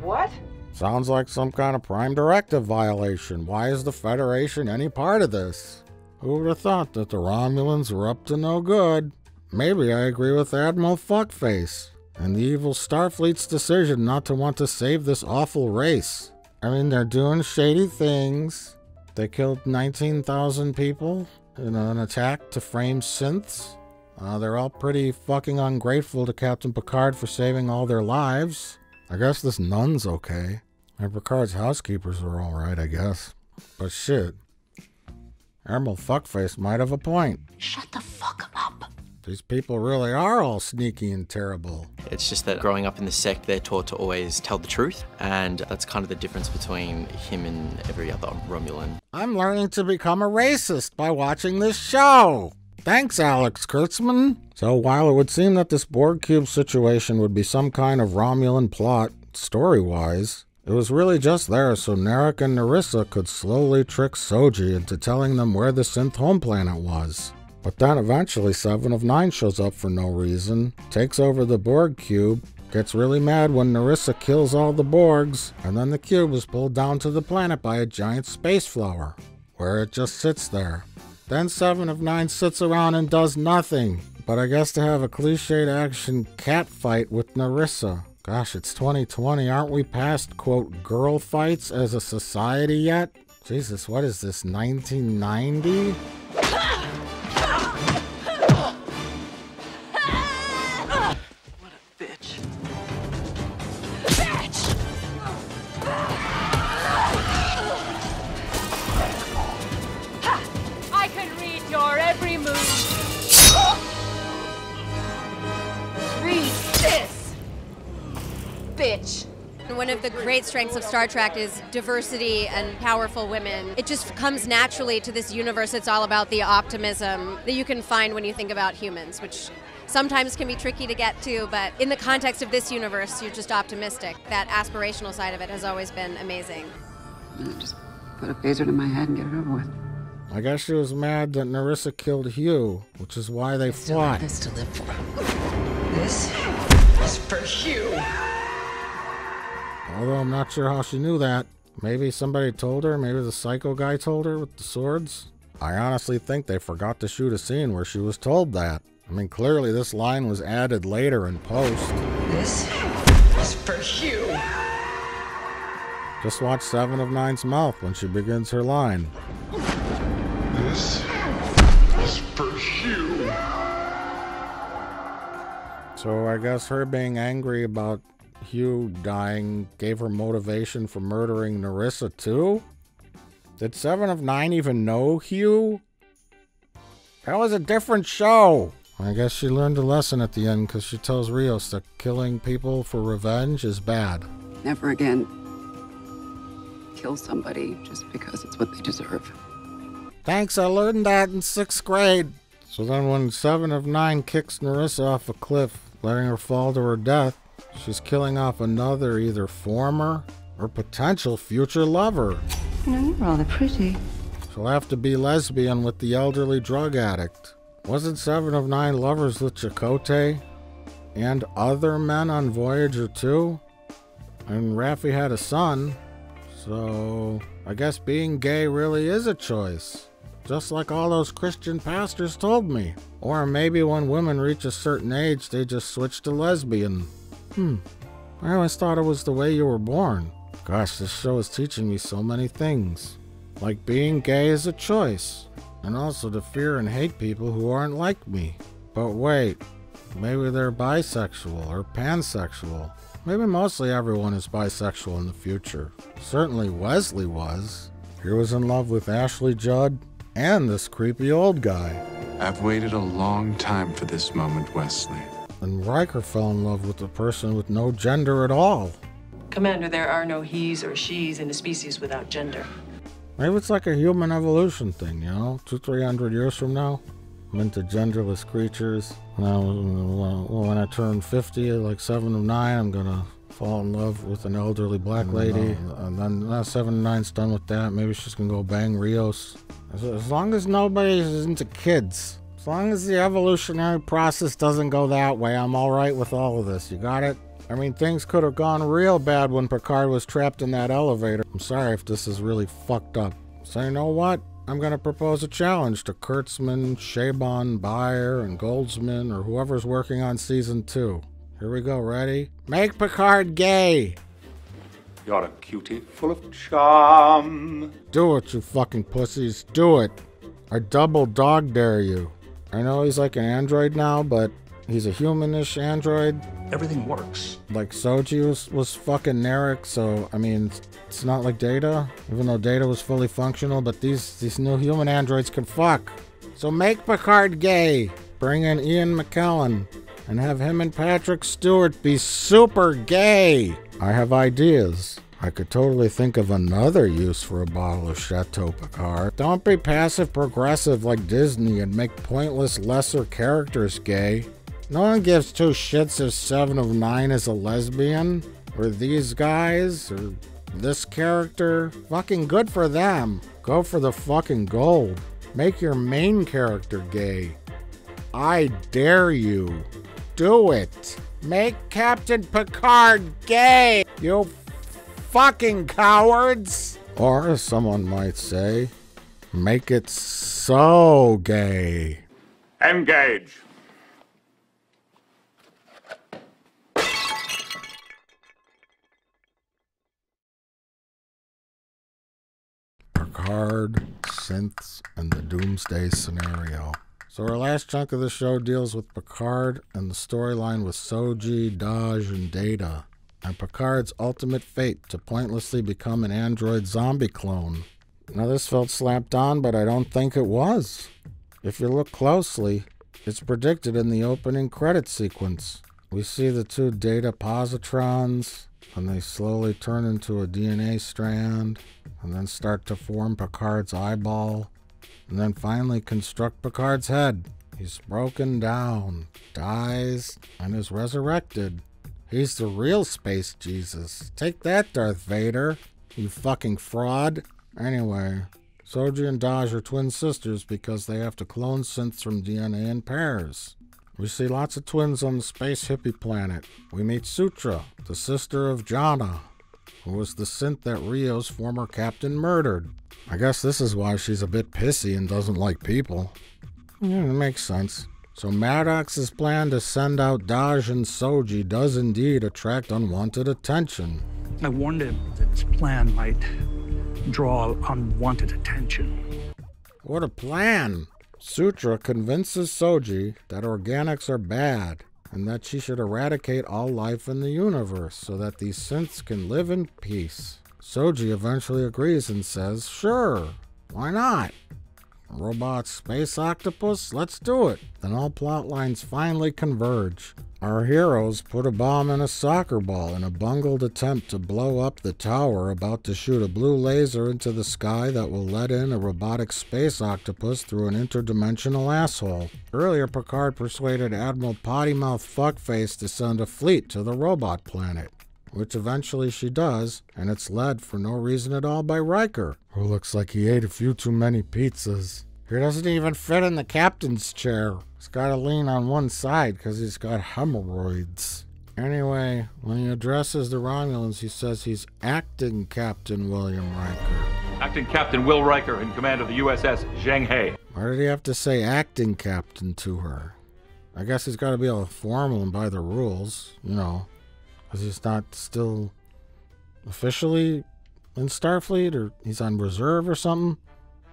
What? Sounds like some kind of Prime Directive violation. Why is the Federation any part of this? Who would have thought that the Romulans were up to no good? Maybe I agree with Admiral Fuckface and the evil Starfleet's decision not to want to save this awful race. I mean, they're doing shady things. They killed 19,000 people in an attack to frame synths. Uh, they're all pretty fucking ungrateful to Captain Picard for saving all their lives. I guess this nun's okay. And Picard's housekeepers are alright, I guess. But shit. Admiral Fuckface might have a point. Shut the fuck up. These people really are all sneaky and terrible. It's just that growing up in the sect, they're taught to always tell the truth, and that's kind of the difference between him and every other Romulan. I'm learning to become a racist by watching this show. Thanks, Alex Kurtzman. So, while it would seem that this Borg Cube situation would be some kind of Romulan plot, story wise, it was really just there so Narek and Narissa could slowly trick Soji into telling them where the synth home planet was. But then eventually Seven of Nine shows up for no reason, takes over the Borg cube, gets really mad when Narissa kills all the Borgs, and then the cube is pulled down to the planet by a giant space flower, where it just sits there. Then Seven of Nine sits around and does nothing, but I guess to have a cliched action cat fight with Narissa. Gosh, it's 2020. Aren't we past, quote, girl fights as a society yet? Jesus, what is this, 1990? Bitch. One of the great strengths of Star Trek is diversity and powerful women. It just comes naturally to this universe. It's all about the optimism that you can find when you think about humans, which sometimes can be tricky to get to, but in the context of this universe, you're just optimistic. That aspirational side of it has always been amazing. Just put a phaser to my head and get it over with. I guess she was mad that Narissa killed Hugh, which is why they fought. This to live for. This is for Hugh. Although I'm not sure how she knew that. Maybe somebody told her, maybe the psycho guy told her with the swords. I honestly think they forgot to shoot a scene where she was told that. I mean, clearly this line was added later in post. This is for you. Just watch Seven of Nine's mouth when she begins her line. This is for you. So I guess her being angry about Hugh dying gave her motivation for murdering Narissa too? Did Seven of Nine even know Hugh? That was a different show. I guess she learned a lesson at the end because she tells Rios that killing people for revenge is bad. Never again kill somebody just because it's what they deserve. Thanks, I learned that in sixth grade. So then, when Seven of Nine kicks Narissa off a cliff, letting her fall to her death, She's killing off another either former or potential future lover. You know, you're rather pretty. She'll have to be lesbian with the elderly drug addict. Wasn't Seven of Nine lovers with Chakotay? And other men on Voyager too? And Raffi had a son, so I guess being gay really is a choice. Just like all those Christian pastors told me. Or maybe when women reach a certain age, they just switch to lesbian. Hmm. I always thought it was the way you were born. Gosh, this show is teaching me so many things. Like being gay is a choice, and also to fear and hate people who aren't like me. But wait, maybe they're bisexual or pansexual. Maybe mostly everyone is bisexual in the future. Certainly Wesley was. He was in love with Ashley Judd and this creepy old guy. I've waited a long time for this moment, Wesley. And Riker fell in love with a person with no gender at all. Commander, there are no he's or she's in a species without gender. Maybe it's like a human evolution thing, you know? Two, three hundred years from now, I'm into genderless creatures. Now, when I turn 50, like seven of nine, I'm gonna fall in love with an elderly black mm, lady. And then now seven of nine's done with that. Maybe she's gonna go bang Rios. As, as long as nobody is into kids. As long as the evolutionary process doesn't go that way, I'm alright with all of this. You got it? I mean, things could have gone real bad when Picard was trapped in that elevator. I'm sorry if this is really fucked up. So, you know what? I'm going to propose a challenge to Kurtzman, Chabon, Beyer, and Goldsman, or whoever's working on season two. Here we go. Ready? Make Picard gay! You're a cutie full of charm. Do it, you fucking pussies. Do it. I double dog dare you. I know he's like an android now, but he's a humanish android. Everything works. Like Soji was, was fucking Narek, so I mean, it's not like Data, even though Data was fully functional, but these, these new human androids can fuck. So make Picard gay. Bring in Ian McKellen and have him and Patrick Stewart be super gay. I have ideas. I could totally think of another use for a bottle of Chateau Picard. Don't be passive progressive like Disney and make pointless lesser characters gay. No one gives two shits if Seven of Nine is a lesbian, or these guys, or this character. Fucking good for them. Go for the fucking gold. Make your main character gay. I dare you. Do it. Make Captain Picard gay, you fucking cowards. Or, as someone might say, make it so gay. Engage. Picard, synths, and the Doomsday scenario. So our last chunk of the show deals with Picard and the storyline with Soji, Dahj, and Data, and Picard's ultimate fate to pointlessly become an android zombie clone. Now this felt slapped on, but I don't think it was. If you look closely, it's predicted in the opening credit sequence. We see the two data positrons, and they slowly turn into a DNA strand, and then start to form Picard's eyeball, and then finally construct Picard's head. He's broken down, dies, and is resurrected. He's the real space Jesus. Take that, Darth Vader, you fucking fraud. Anyway, Soji and Dahj are twin sisters because they have to clone synths from DNA in pairs. We see lots of twins on the space hippie planet. We meet Sutra, the sister of Jana, who was the synth that Rios' former captain murdered. I guess this is why she's a bit pissy and doesn't like people. Yeah, it makes sense. So Maddox's plan to send out Dahj and Soji does indeed attract unwanted attention. I warned him that his plan might draw unwanted attention. What a plan! Sutra convinces Soji that organics are bad and that she should eradicate all life in the universe so that these synths can live in peace. Soji eventually agrees and says, Sure, why not? Robot space octopus, let's do it. Then all plot lines finally converge. Our heroes put a bomb in a soccer ball in a bungled attempt to blow up the tower about to shoot a blue laser into the sky that will let in a robotic space octopus through an interdimensional asshole. Earlier, Picard persuaded Admiral Pottymouth Fuckface to send a fleet to the robot planet, which eventually she does, and it's led for no reason at all by Riker, who looks like he ate a few too many pizzas. He doesn't even fit in the captain's chair. He's got to lean on one side because he's got hemorrhoids. Anyway, when he addresses the Romulans, he says he's acting Captain William Riker. Acting Captain Will Riker in command of the USS Zheng He. Why did he have to say acting captain to her? I guess he's got to be all formal and by the rules, you know, because he's not still officially in Starfleet or he's on reserve or something.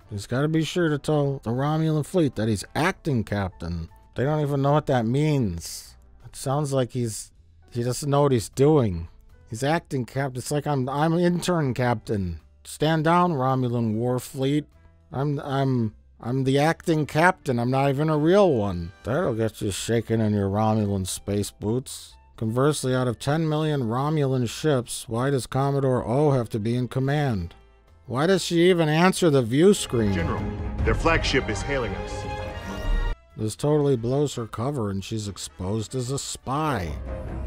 He's got to be sure to tell the Romulan fleet that he's acting captain. They don't even know what that means. It sounds like he's he doesn't know what he's doing. He's acting captain. It's like I'm I'm intern captain. Stand down, Romulan war fleet. I'm I'm I'm the acting captain. I'm not even a real one. That'll get you shaking in your Romulan space boots. Conversely, out of 10 million Romulan ships, why does Commodore O have to be in command? Why does she even answer the view screen? General, their flagship is hailing us. This totally blows her cover and she's exposed as a spy.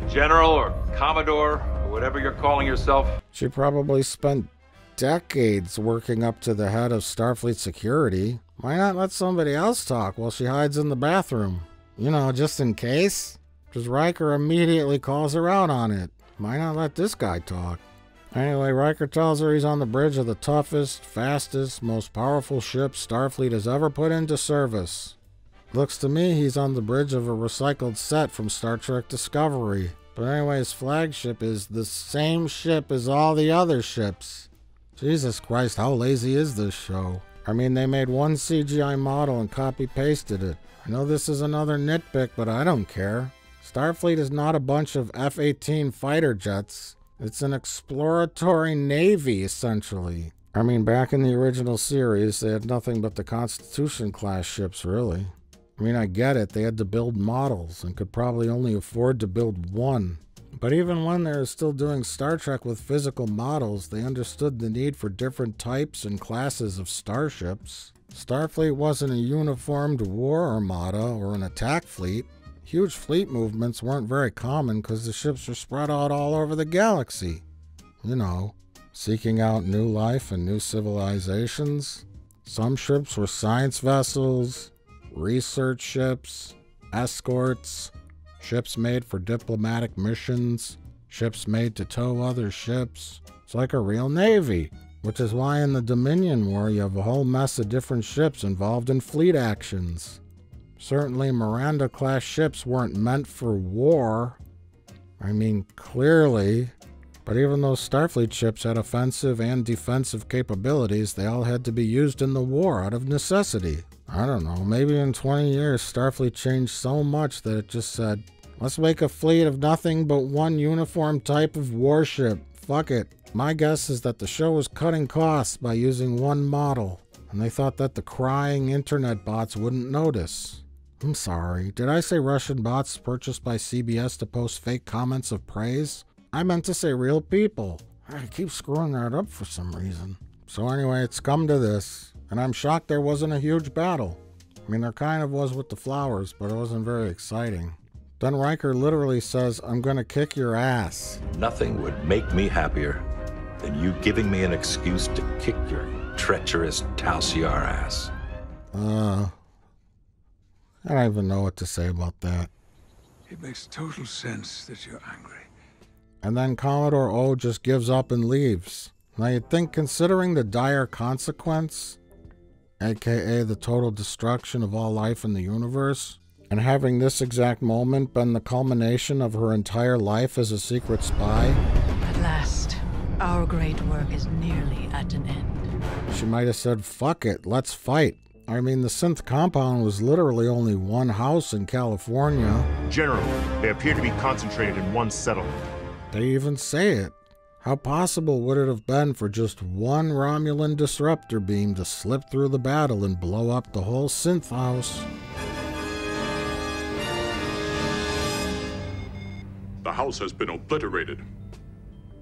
General or Commodore or whatever you're calling yourself. She probably spent decades working up to the head of Starfleet security. Why not let somebody else talk while she hides in the bathroom? You know, just in case? Because Riker immediately calls her out on it. Why not let this guy talk? Anyway, Riker tells her he's on the bridge of the toughest, fastest, most powerful ship Starfleet has ever put into service. Looks to me he's on the bridge of a recycled set from Star Trek Discovery. But anyway, his flagship is the same ship as all the other ships. Jesus Christ, how lazy is this show? I mean, they made one CGI model and copy pasted it. I know this is another nitpick, but I don't care. Starfleet is not a bunch of F 18 fighter jets. It's an exploratory navy, essentially. I mean, back in the original series, they had nothing but the Constitution class ships, really. I mean, I get it, they had to build models and could probably only afford to build one. But even when they were still doing Star Trek with physical models, they understood the need for different types and classes of starships. Starfleet wasn't a uniformed war armada or an attack fleet. Huge fleet movements weren't very common because the ships were spread out all over the galaxy. You know, seeking out new life and new civilizations. Some ships were science vessels, research ships, escorts, ships made for diplomatic missions, ships made to tow other ships. It's like a real navy, which is why in the Dominion War you have a whole mess of different ships involved in fleet actions. Certainly, Miranda class ships weren't meant for war. I mean, clearly. But even though Starfleet ships had offensive and defensive capabilities, they all had to be used in the war out of necessity. I don't know, maybe in 20 years Starfleet changed so much that it just said, let's make a fleet of nothing but one uniform type of warship. Fuck it. My guess is that the show was cutting costs by using one model, and they thought that the crying internet bots wouldn't notice. I'm sorry, did I say Russian bots purchased by CBS to post fake comments of praise? I meant to say real people. I keep screwing that up for some reason. So anyway, it's come to this, and I'm shocked there wasn't a huge battle. I mean, there kind of was with the flowers, but it wasn't very exciting. Then Riker literally says, I'm gonna kick your ass. Nothing would make me happier than you giving me an excuse to kick your treacherous Tal Shiar ass. Uh, I don't even know what to say about that. It makes total sense that you're angry. And then Commodore O just gives up and leaves. Now you'd think, considering the dire consequence, aka the total destruction of all life in the universe, and having this exact moment been the culmination of her entire life as a secret spy, At last, our great work is nearly at an end. she might have said, fuck it, let's fight. I mean, the synth compound was literally only one house in California. General, they appear to be concentrated in one settlement. They even say it. How possible would it have been for just one Romulan disruptor beam to slip through the battle and blow up the whole synth house? The house has been obliterated.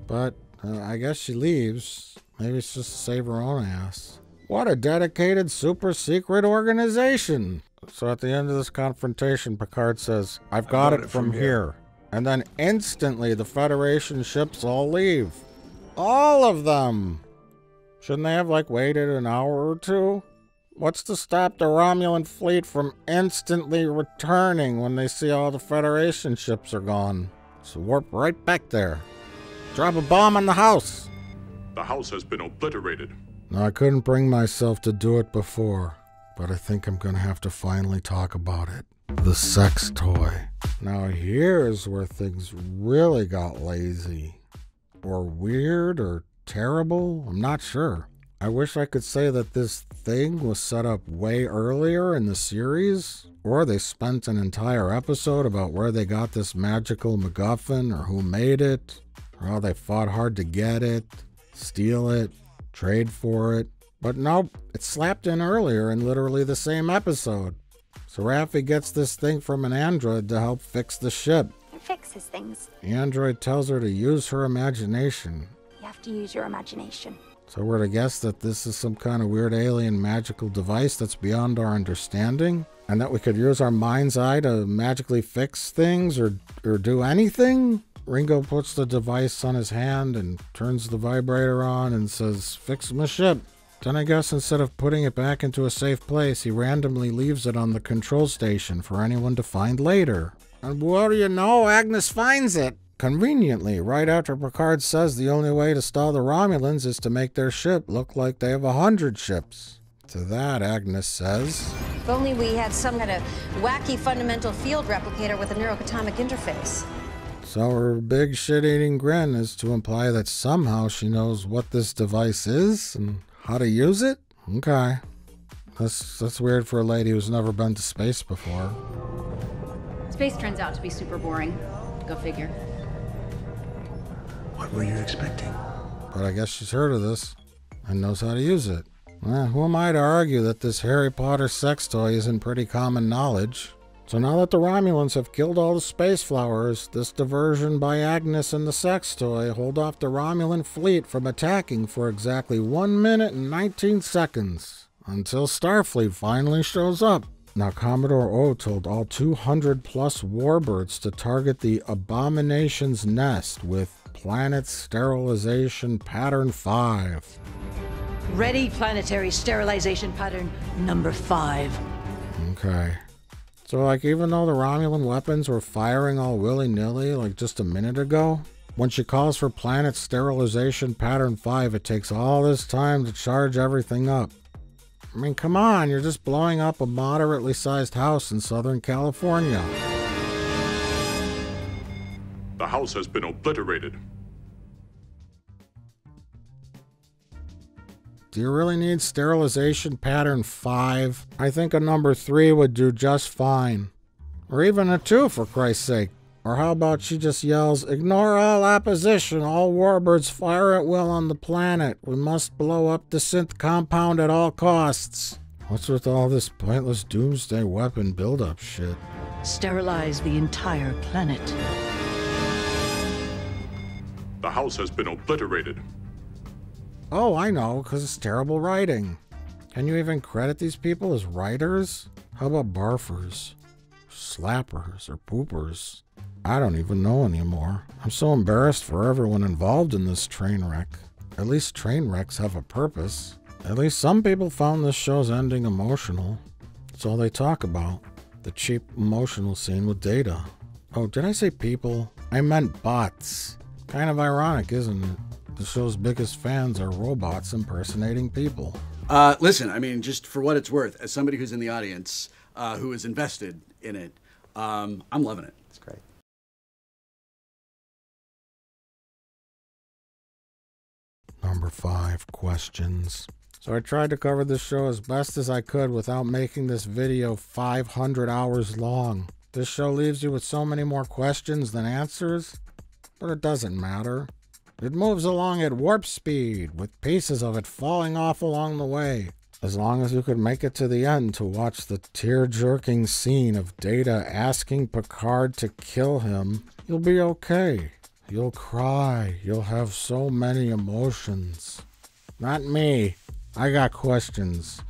But uh, I guess she leaves. Maybe it's just to save her own ass. What a dedicated super secret organization. So at the end of this confrontation, Picard says, I've got, it, from, here. And then instantly the Federation ships all leave. All of them. Shouldn't they have like waited an hour or two? What's to stop the Romulan fleet from instantly returning when they see all the Federation ships are gone? So warp right back there. Drop a bomb on the house. The house has been obliterated. Now, I couldn't bring myself to do it before, but I think I'm gonna have to finally talk about it. The sex toy. Now, here's where things really got lazy. Or weird or terrible. I'm not sure. I wish I could say that this thing was set up way earlier in the series, or they spent an entire episode about where they got this magical MacGuffin, or who made it, or how they fought hard to get it, steal it, trade for it. But nope, it's slapped in earlier in literally the same episode. So Raffi gets this thing from an android to help fix the ship. It fixes things. The android tells her to use her imagination. You have to use your imagination. So we're to guess that this is some kind of weird alien magical device that's beyond our understanding, and that we could use our mind's eye to magically fix things or or do anything. Ringo puts the device on his hand and turns the vibrator on and says, "Fix my ship." Then I guess instead of putting it back into a safe place, he randomly leaves it on the control station for anyone to find later. And what do you know? Agnes finds it. Conveniently, right after Picard says the only way to stall the Romulans is to make their ship look like they have a hundred ships. To that, Agnes says, If only we had some kind of wacky fundamental field replicator with a neurocatomic interface. So her big shit-eating grin is to imply that somehow she knows what this device is and how to use it? Okay. That's that's weird for a lady who's never been to space before. Space turns out to be super boring. Go figure. What were you expecting? But I guess she's heard of this and knows how to use it. Eh, who am I to argue that this Harry Potter sex toy isn't pretty common knowledge? So now that the Romulans have killed all the space flowers, this diversion by Agnes and the sex toy hold off the Romulan fleet from attacking for exactly 1 minute and 19 seconds. Until Starfleet finally shows up. Now, Commodore O told all 200 plus warbirds to target the Abomination's nest with Planet Sterilization Pattern 5. Ready planetary sterilization pattern number five. Okay. So, like, even though the Romulan weapons were firing all willy nilly, like just a minute ago, when she calls for planet sterilization pattern 5, it takes all this time to charge everything up. I mean, come on, you're just blowing up a moderately sized house in Southern California. The house has been obliterated. Do you really need sterilization pattern 5? I think a number 3 would do just fine. Or even a 2, for Christ's sake. Or how about she just yells, Ignore all opposition, all warbirds fire at will on the planet. We must blow up the synth compound at all costs. What's with all this pointless doomsday weapon buildup shit? Sterilize the entire planet. The house has been obliterated. Oh, I know, because it's terrible writing. Can you even credit these people as writers? How about barfers, slappers, or poopers? I don't even know anymore. I'm so embarrassed for everyone involved in this train wreck. At least train wrecks have a purpose. At least some people found this show's ending emotional. That's all they talk about. The cheap emotional scene with Data. Oh, did I say people? I meant bots. Kind of ironic, isn't it? The show's biggest fans are robots impersonating people. Uh, listen, I mean, just for what it's worth, as somebody who's in the audience, uh, who is invested in it, um, I'm loving it. It's great. Number five, questions. So I tried to cover this show as best as I could without making this video 500 hours long. This show leaves you with so many more questions than answers, but it doesn't matter. It moves along at warp speed, with pieces of it falling off along the way. As long as you could make it to the end to watch the tear jerking scene of Data asking Picard to kill him, You'll be okay. You'll cry. You'll have so many emotions. Not me. I got questions.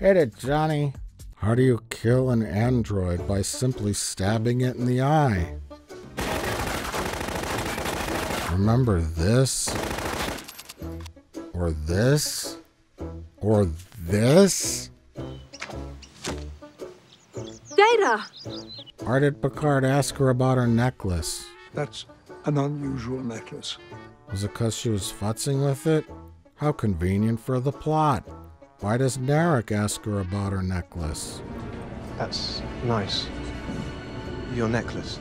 Hit it, Johnny. How do you kill an android by simply stabbing it in the eye? Remember this? Or this? Or this? Data! Why did Picard ask her about her necklace? That's an unusual necklace. Was it because she was futzing with it? How convenient for the plot. Why does Narek ask her about her necklace? That's nice. Your necklace.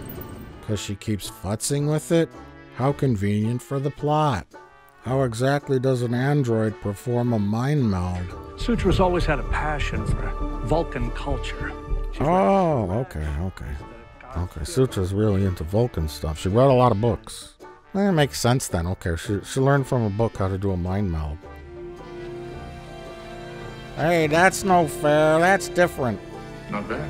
Because she keeps futzing with it? How convenient for the plot. How exactly does an android perform a mind meld? Sutra's always had a passion for Vulcan culture. Oh, okay, okay. Okay, Sutra's really into Vulcan stuff. She read a lot of books. Eh, It makes sense then. Okay, she, she learned from a book how to do a mind meld. Hey, that's no fair. That's different. Not bad.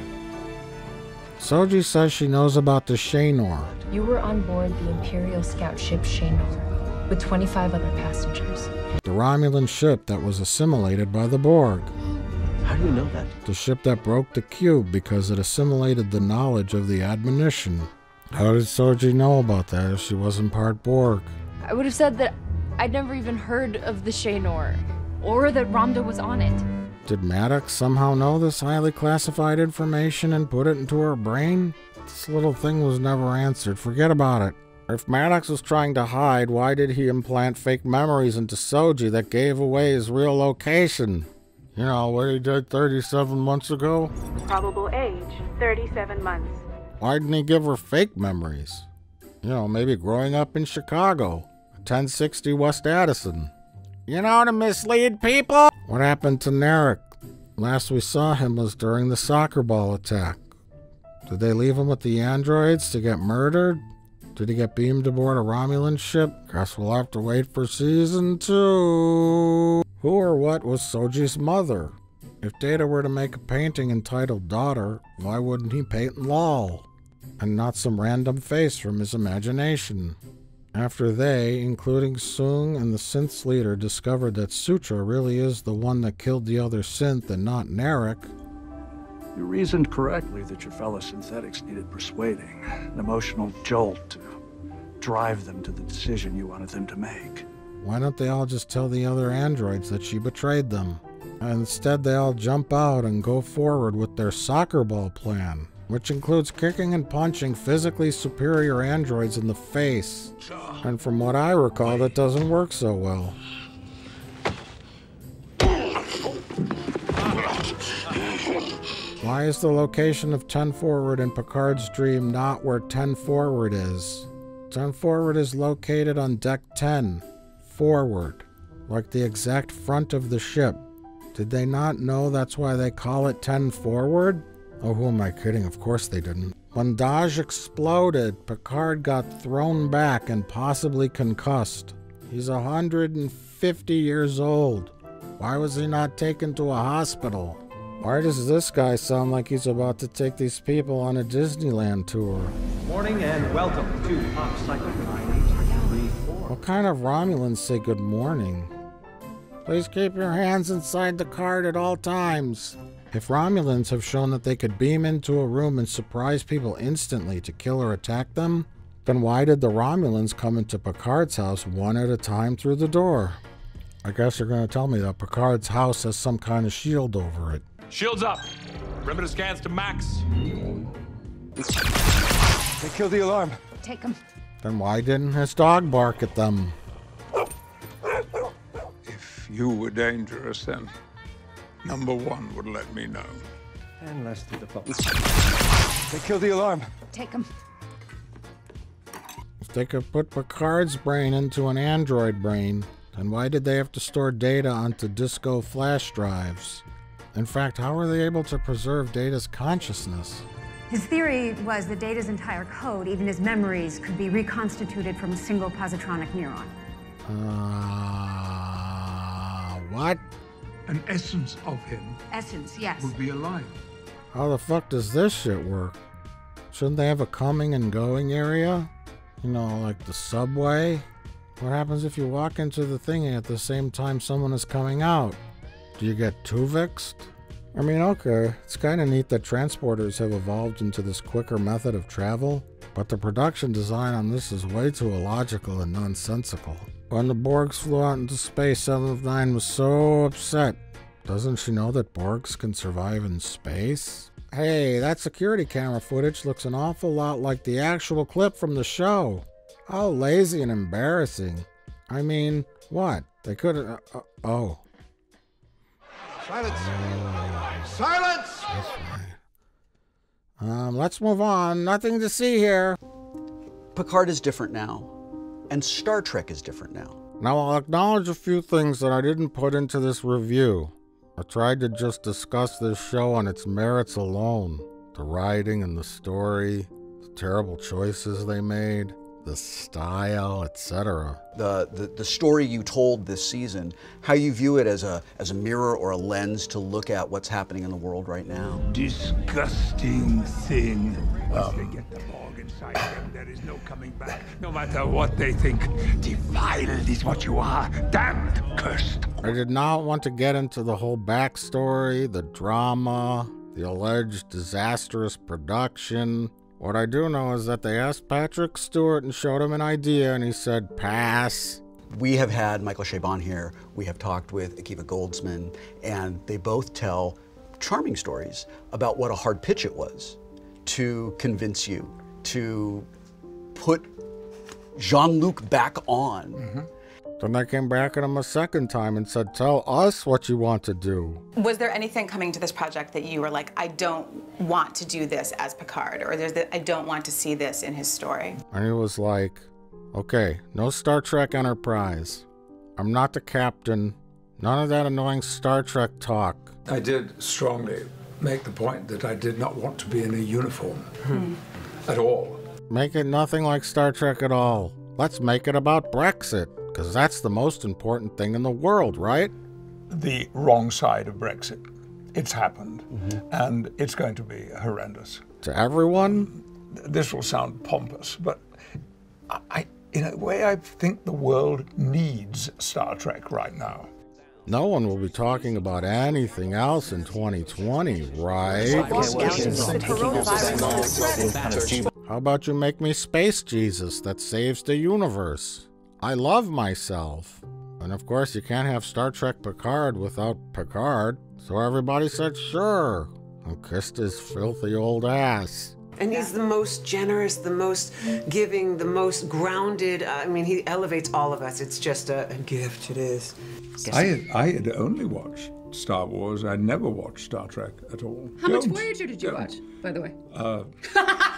Soji says she knows about the Shaenor. You were on board the Imperial scout ship Shaenor with 25 other passengers. The Romulan ship that was assimilated by the Borg. How do you know that? The ship that broke the cube because it assimilated the knowledge of the admonition. How did Soji know about that if she wasn't part Borg? I would have said that I'd never even heard of the Shaenor, or that Ramdha was on it. Did Maddox somehow know this highly classified information and put it into her brain? This little thing was never answered. Forget about it. If Maddox was trying to hide, why did he implant fake memories into Soji that gave away his real location? You know, what he did 37 months ago? Probable age 37 months. Why didn't he give her fake memories? You know, maybe growing up in Chicago, 1060 West Addison. You know, to mislead people? What happened to Narek? Last we saw him was during the soccer ball attack. Did they leave him with the androids to get murdered? Did he get beamed aboard a Romulan ship? Guess we'll have to wait for season two. Who or what was Soji's mother? If Data were to make a painting entitled Daughter, why wouldn't he paint Lal? And not some random face from his imagination. After they, including Soong and the synth's leader, discovered that Sutra really is the one that killed the other synth and not Narek, You reasoned correctly that your fellow synthetics needed persuading, an emotional jolt to drive them to the decision you wanted them to make. why don't they all just tell the other androids that she betrayed them? Instead, they all jump out and go forward with their soccer ball plan, which includes kicking and punching physically superior androids in the face. And from what I recall, that doesn't work so well. Why is the location of 10 Forward in Picard's dream not where 10 Forward is? 10 Forward is located on deck 10, forward, like the exact front of the ship. Did they not know that's why they call it 10 Forward? Oh, who am I kidding? Of course they didn't. When Dahj exploded, Picard got thrown back and possibly concussed. He's 150 years old. Why was he not taken to a hospital? Why does this guy sound like he's about to take these people on a Disneyland tour? Morning and welcome to Pop Cycle 9834. What kind of Romulans say good morning? Please keep your hands inside the cart at all times. If Romulans have shown that they could beam into a room and surprise people instantly to kill or attack them, then why did the Romulans come into Picard's house one at a time through the door? I guess you're going to tell me that Picard's house has some kind of shield over it. Shields up. Perimeter scans to max. They killed the alarm. Take him. Then why didn't his dog bark at them? If you were dangerous, then number one would let me know. And let's do the pop. They killed the alarm. Take him. If they could put Picard's brain into an android brain, then why did they have to store data onto disco flash drives? In fact, how were they able to preserve Data's consciousness? His theory was that Data's entire code, even his memories, could be reconstituted from a single positronic neuron. Uh, what? An essence of him Essence, yes. would be alive. How the fuck does this shit work? Shouldn't they have a coming and going area? You know, like the subway? What happens if you walk into the thingy at the same time someone is coming out? Do you get Tuvixed? I mean, okay, it's kind of neat that transporters have evolved into this quicker method of travel, but the production design on this is way too illogical and nonsensical. When the Borgs flew out into space, Seven of Nine was so upset. Doesn't she know that Borgs can survive in space? Hey, that security camera footage looks an awful lot like the actual clip from the show. How lazy and embarrassing. I mean, what? They could. Uh, uh, oh. Silence! Silence! Um, let's move on. Nothing to see here. Picard is different now, and Star Trek is different now. Now, I'll acknowledge a few things that I didn't put into this review. I tried to just discuss this show on its merits alone the writing and the story, the terrible choices they made, the style, etc. The, the the story you told this season, how you view it as a as a mirror or a lens to look at what's happening in the world right now. Disgusting thing. Once they get the Borg inside them, there is no coming back. No matter what they think, defiled is what you are. Damned, cursed. I did not want to get into the whole backstory, the drama, the alleged disastrous production. What I do know is that they asked Patrick Stewart and showed him an idea, and he said, pass. We have had Michael Chabon here. We have talked with Akiva Goldsman, and they both tell charming stories about what a hard pitch it was to convince you to put Jean Luc back on. Mm-hmm. Then they came back at him a second time and said, Tell us what you want to do. Was there anything coming to this project that you were like, I don't want to do this as Picard, or there's the, I don't want to see this in his story? And he was like, Okay, no Star Trek Enterprise. I'm not the captain. None of that annoying Star Trek talk. I did strongly make the point that I did not want to be in a uniform hmm. at all. Make it nothing like Star Trek at all. Let's make it about Brexit, because that's the most important thing in the world, right? The wrong side of Brexit. It's happened, mm-hmm. and it's going to be horrendous. To everyone? This will sound pompous, but I, I, in a way, I think the world needs Star Trek right now. No one will be talking about anything else in 2020, right? How about you make me Space Jesus that saves the universe? I love myself. And of course, you can't have Star Trek Picard without Picard, so everybody said sure and kissed his filthy old ass. And he's the most generous, the most giving, the most grounded. I mean, he elevates all of us. It's just a, a gift. It is. I had, I had only watched Star Wars. I'd never watched Star Trek at all. How much Don't- Voyager did you don't. watch, by the way? Uh, [laughs]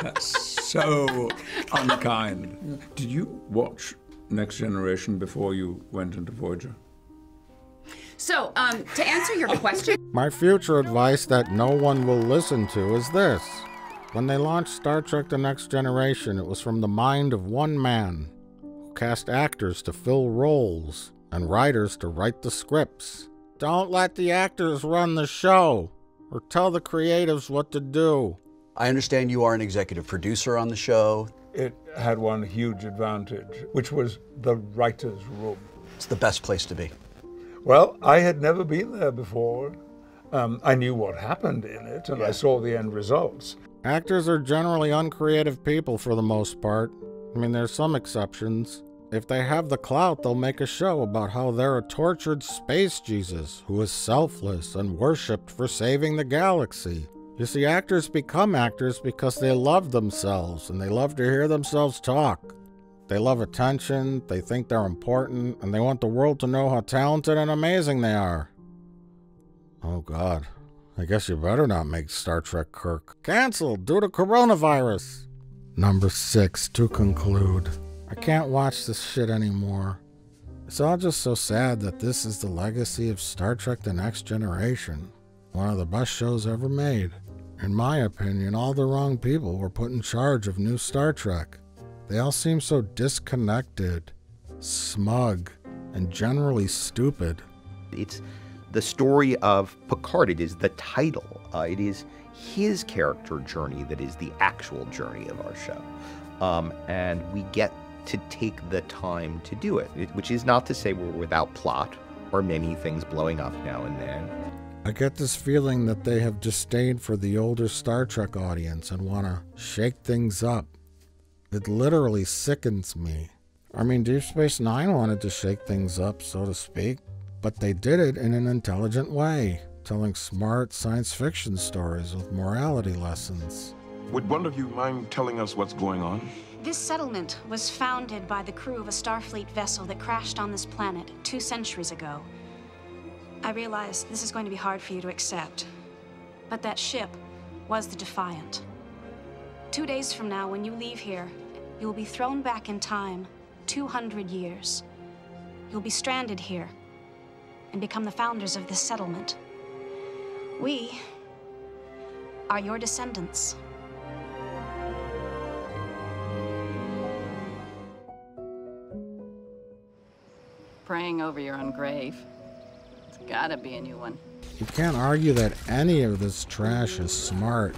that's so unkind. Did you watch Next Generation before you went into Voyager? So, um, to answer your question, My future advice that no one will listen to is this. When they launched Star Trek The Next Generation, it was from the mind of one man who cast actors to fill roles and writers to write the scripts. Don't let the actors run the show or tell the creatives what to do. I understand you are an executive producer on the show. It had one huge advantage, which was the writer's room. It's the best place to be. Well, I had never been there before. Um, I knew what happened in it, and I saw the end results. Actors are generally uncreative people for the most part. I mean, there's some exceptions. If they have the clout, they'll make a show about how they're a tortured space Jesus who is selfless and worshipped for saving the galaxy. You see, actors become actors because they love themselves and they love to hear themselves talk. They love attention, they think they're important, and they want the world to know how talented and amazing they are. Oh, God. I guess you better not make Star Trek Kirk. Cancelled due to coronavirus. Number six, to conclude. I can't watch this shit anymore. It's all just so sad that this is the legacy of Star Trek The Next Generation. One of the best shows ever made. In my opinion, all the wrong people were put in charge of new Star Trek. They all seem so disconnected, smug, and generally stupid. It's the story of Picard. It is the title. Uh, it is his character journey that is the actual journey of our show. um, and we get to take the time to do it, it- which is not to say we're without plot or many things blowing up now and then. I get this feeling that they have disdain for the older Star Trek audience and want to shake things up. It literally sickens me. I mean, Deep Space Nine wanted to shake things up, so to speak, but they did it in an intelligent way, telling smart science fiction stories with morality lessons. Would one of you mind telling us what's going on? This settlement was founded by the crew of a Starfleet vessel that crashed on this planet two centuries ago. I realize this is going to be hard for you to accept, but that ship was the Defiant. Two days from now, when you leave here, you will be thrown back in time 200 years. You'll be stranded here and become the founders of this settlement. We are your descendants. Praying over your own grave. It's gotta be a new one. You can't argue that any of this trash is smart.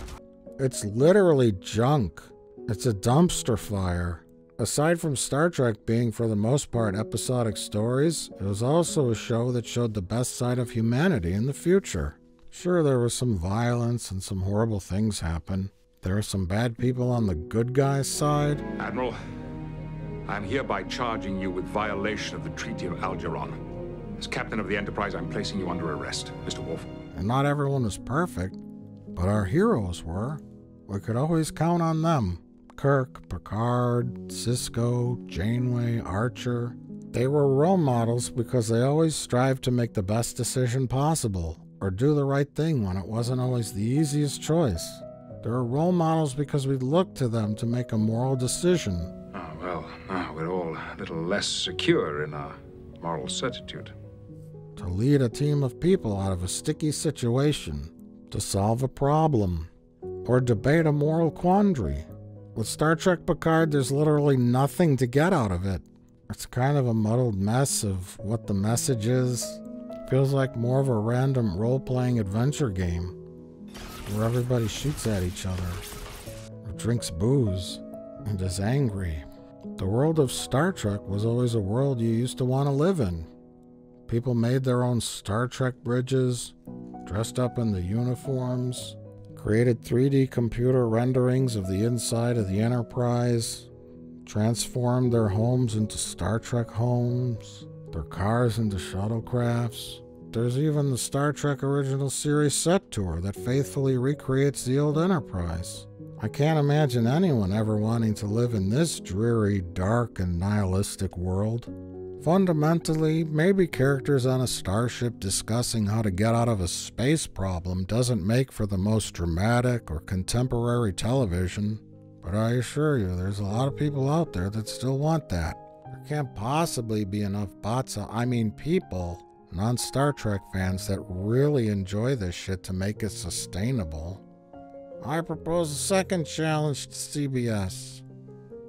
It's literally junk. It's a dumpster fire. Aside from Star Trek being, for the most part, episodic stories, it was also a show that showed the best side of humanity in the future. Sure, there was some violence and some horrible things happen. There are some bad people on the good guys' side. Admiral, I'm hereby charging you with violation of the Treaty of Algeron. As captain of the Enterprise, I'm placing you under arrest, Mr. Worf. And not everyone was perfect, but our heroes were. We could always count on them. Kirk, Picard, Sisko, Janeway, Archer. They were role models because they always strived to make the best decision possible or do the right thing when it wasn't always the easiest choice. They were role models because we looked to them to make a moral decision. Ah, well, now we're all a little less secure in our moral certitude. To lead a team of people out of a sticky situation, to solve a problem, or debate a moral quandary. With Star Trek Picard, there's literally nothing to get out of it. It's kind of a muddled mess of what the message is. Feels like more of a random role playing adventure game where everybody shoots at each other, or drinks booze, and is angry. The world of Star Trek was always a world you used to want to live in. People made their own Star Trek bridges, dressed up in the uniforms, created 3D computer renderings of the inside of the Enterprise, transformed their homes into Star Trek homes, their cars into shuttlecrafts. There's even the Star Trek original series set tour that faithfully recreates the old Enterprise. I can't imagine anyone ever wanting to live in this dreary, dark, and nihilistic world. Fundamentally, maybe characters on a starship discussing how to get out of a space problem doesn't make for the most dramatic or contemporary television, but I assure you there's a lot of people out there that still want that. There can't possibly be enough bots, I mean people, non Star Trek fans that really enjoy this shit to make it sustainable. I propose a second challenge to CBS.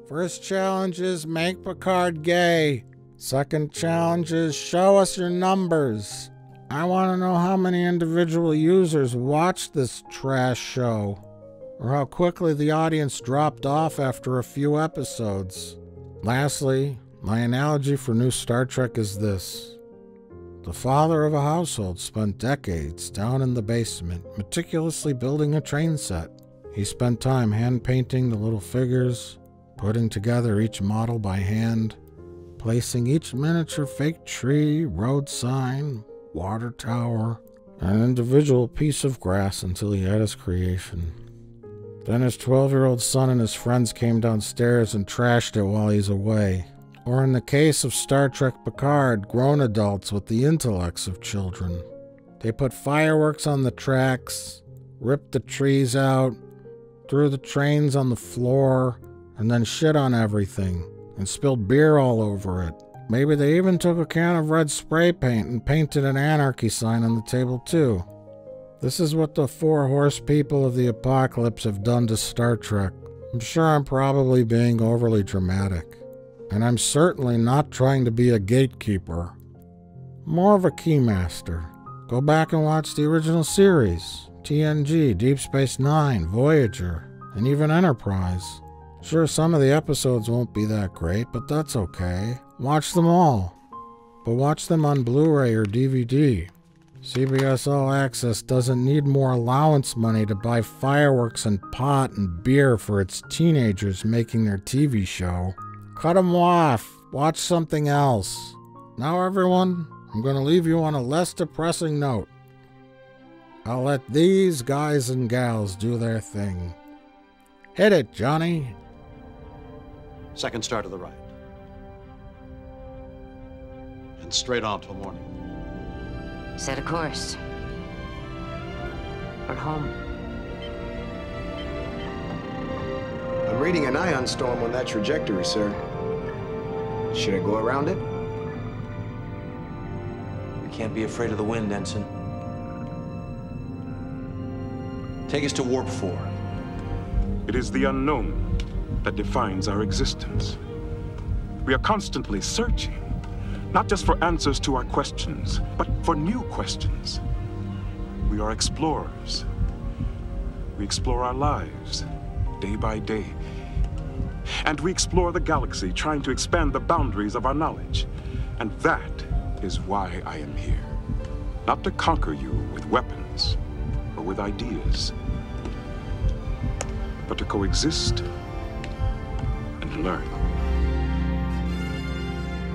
First challenge is make Picard gay. Second challenge is show us your numbers. I want to know how many individual users watched this trash show, or how quickly the audience dropped off after a few episodes. Lastly, my analogy for new Star Trek is this. The father of a household spent decades down in the basement meticulously building a train set. He spent time hand painting the little figures, putting together each model by hand, placing each miniature fake tree, road sign, water tower, and an individual piece of grass until he had his creation. Then his 12 year old son and his friends came downstairs and trashed it while he's away. Or in the case of Star Trek Picard, grown adults with the intellects of children. They put fireworks on the tracks, ripped the trees out, threw the trains on the floor, and then shit on everything and spilled beer all over it. Maybe they even took a can of red spray paint and painted an anarchy sign on the table, too. This is what the four horse people of the apocalypse have done to Star Trek. I'm sure I'm probably being overly dramatic, and I'm certainly not trying to be a gatekeeper. More of a keymaster. Go back and watch the original series TNG, Deep Space Nine, Voyager, and even Enterprise. Sure, some of the episodes won't be that great, but that's okay. Watch them all. But watch them on Blu ray or DVD. CBS All Access doesn't need more allowance money to buy fireworks and pot and beer for its teenagers making their TV show. Cut 'em off. Watch something else. Now, everyone, I'm going to leave you on a less depressing note. I'll let these guys and gals do their thing. Hit it, Johnny. Second start of the right. And straight on till morning. Set a course. For home. I'm reading an ion storm on that trajectory, sir. Should I go around it? We can't be afraid of the wind, Ensign. Take us to Warp 4. It is the unknown that defines our existence. We are constantly searching, not just for answers to our questions, but for new questions. We are explorers. We explore our lives day by day. And we explore the galaxy, trying to expand the boundaries of our knowledge. And that is why I am here. Not to conquer you with weapons or with ideas, but to coexist and learn.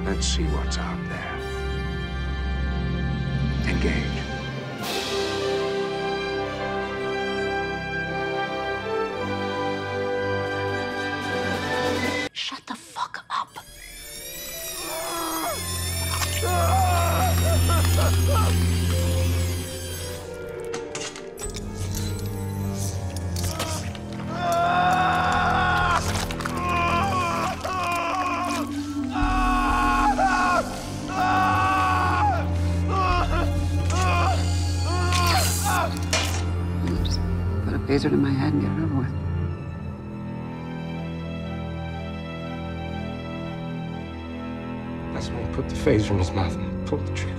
Let's see what's out there. Engage. Shut Phaser to my head and get it over with. That's when he put the phaser in his mouth and pulled the trigger.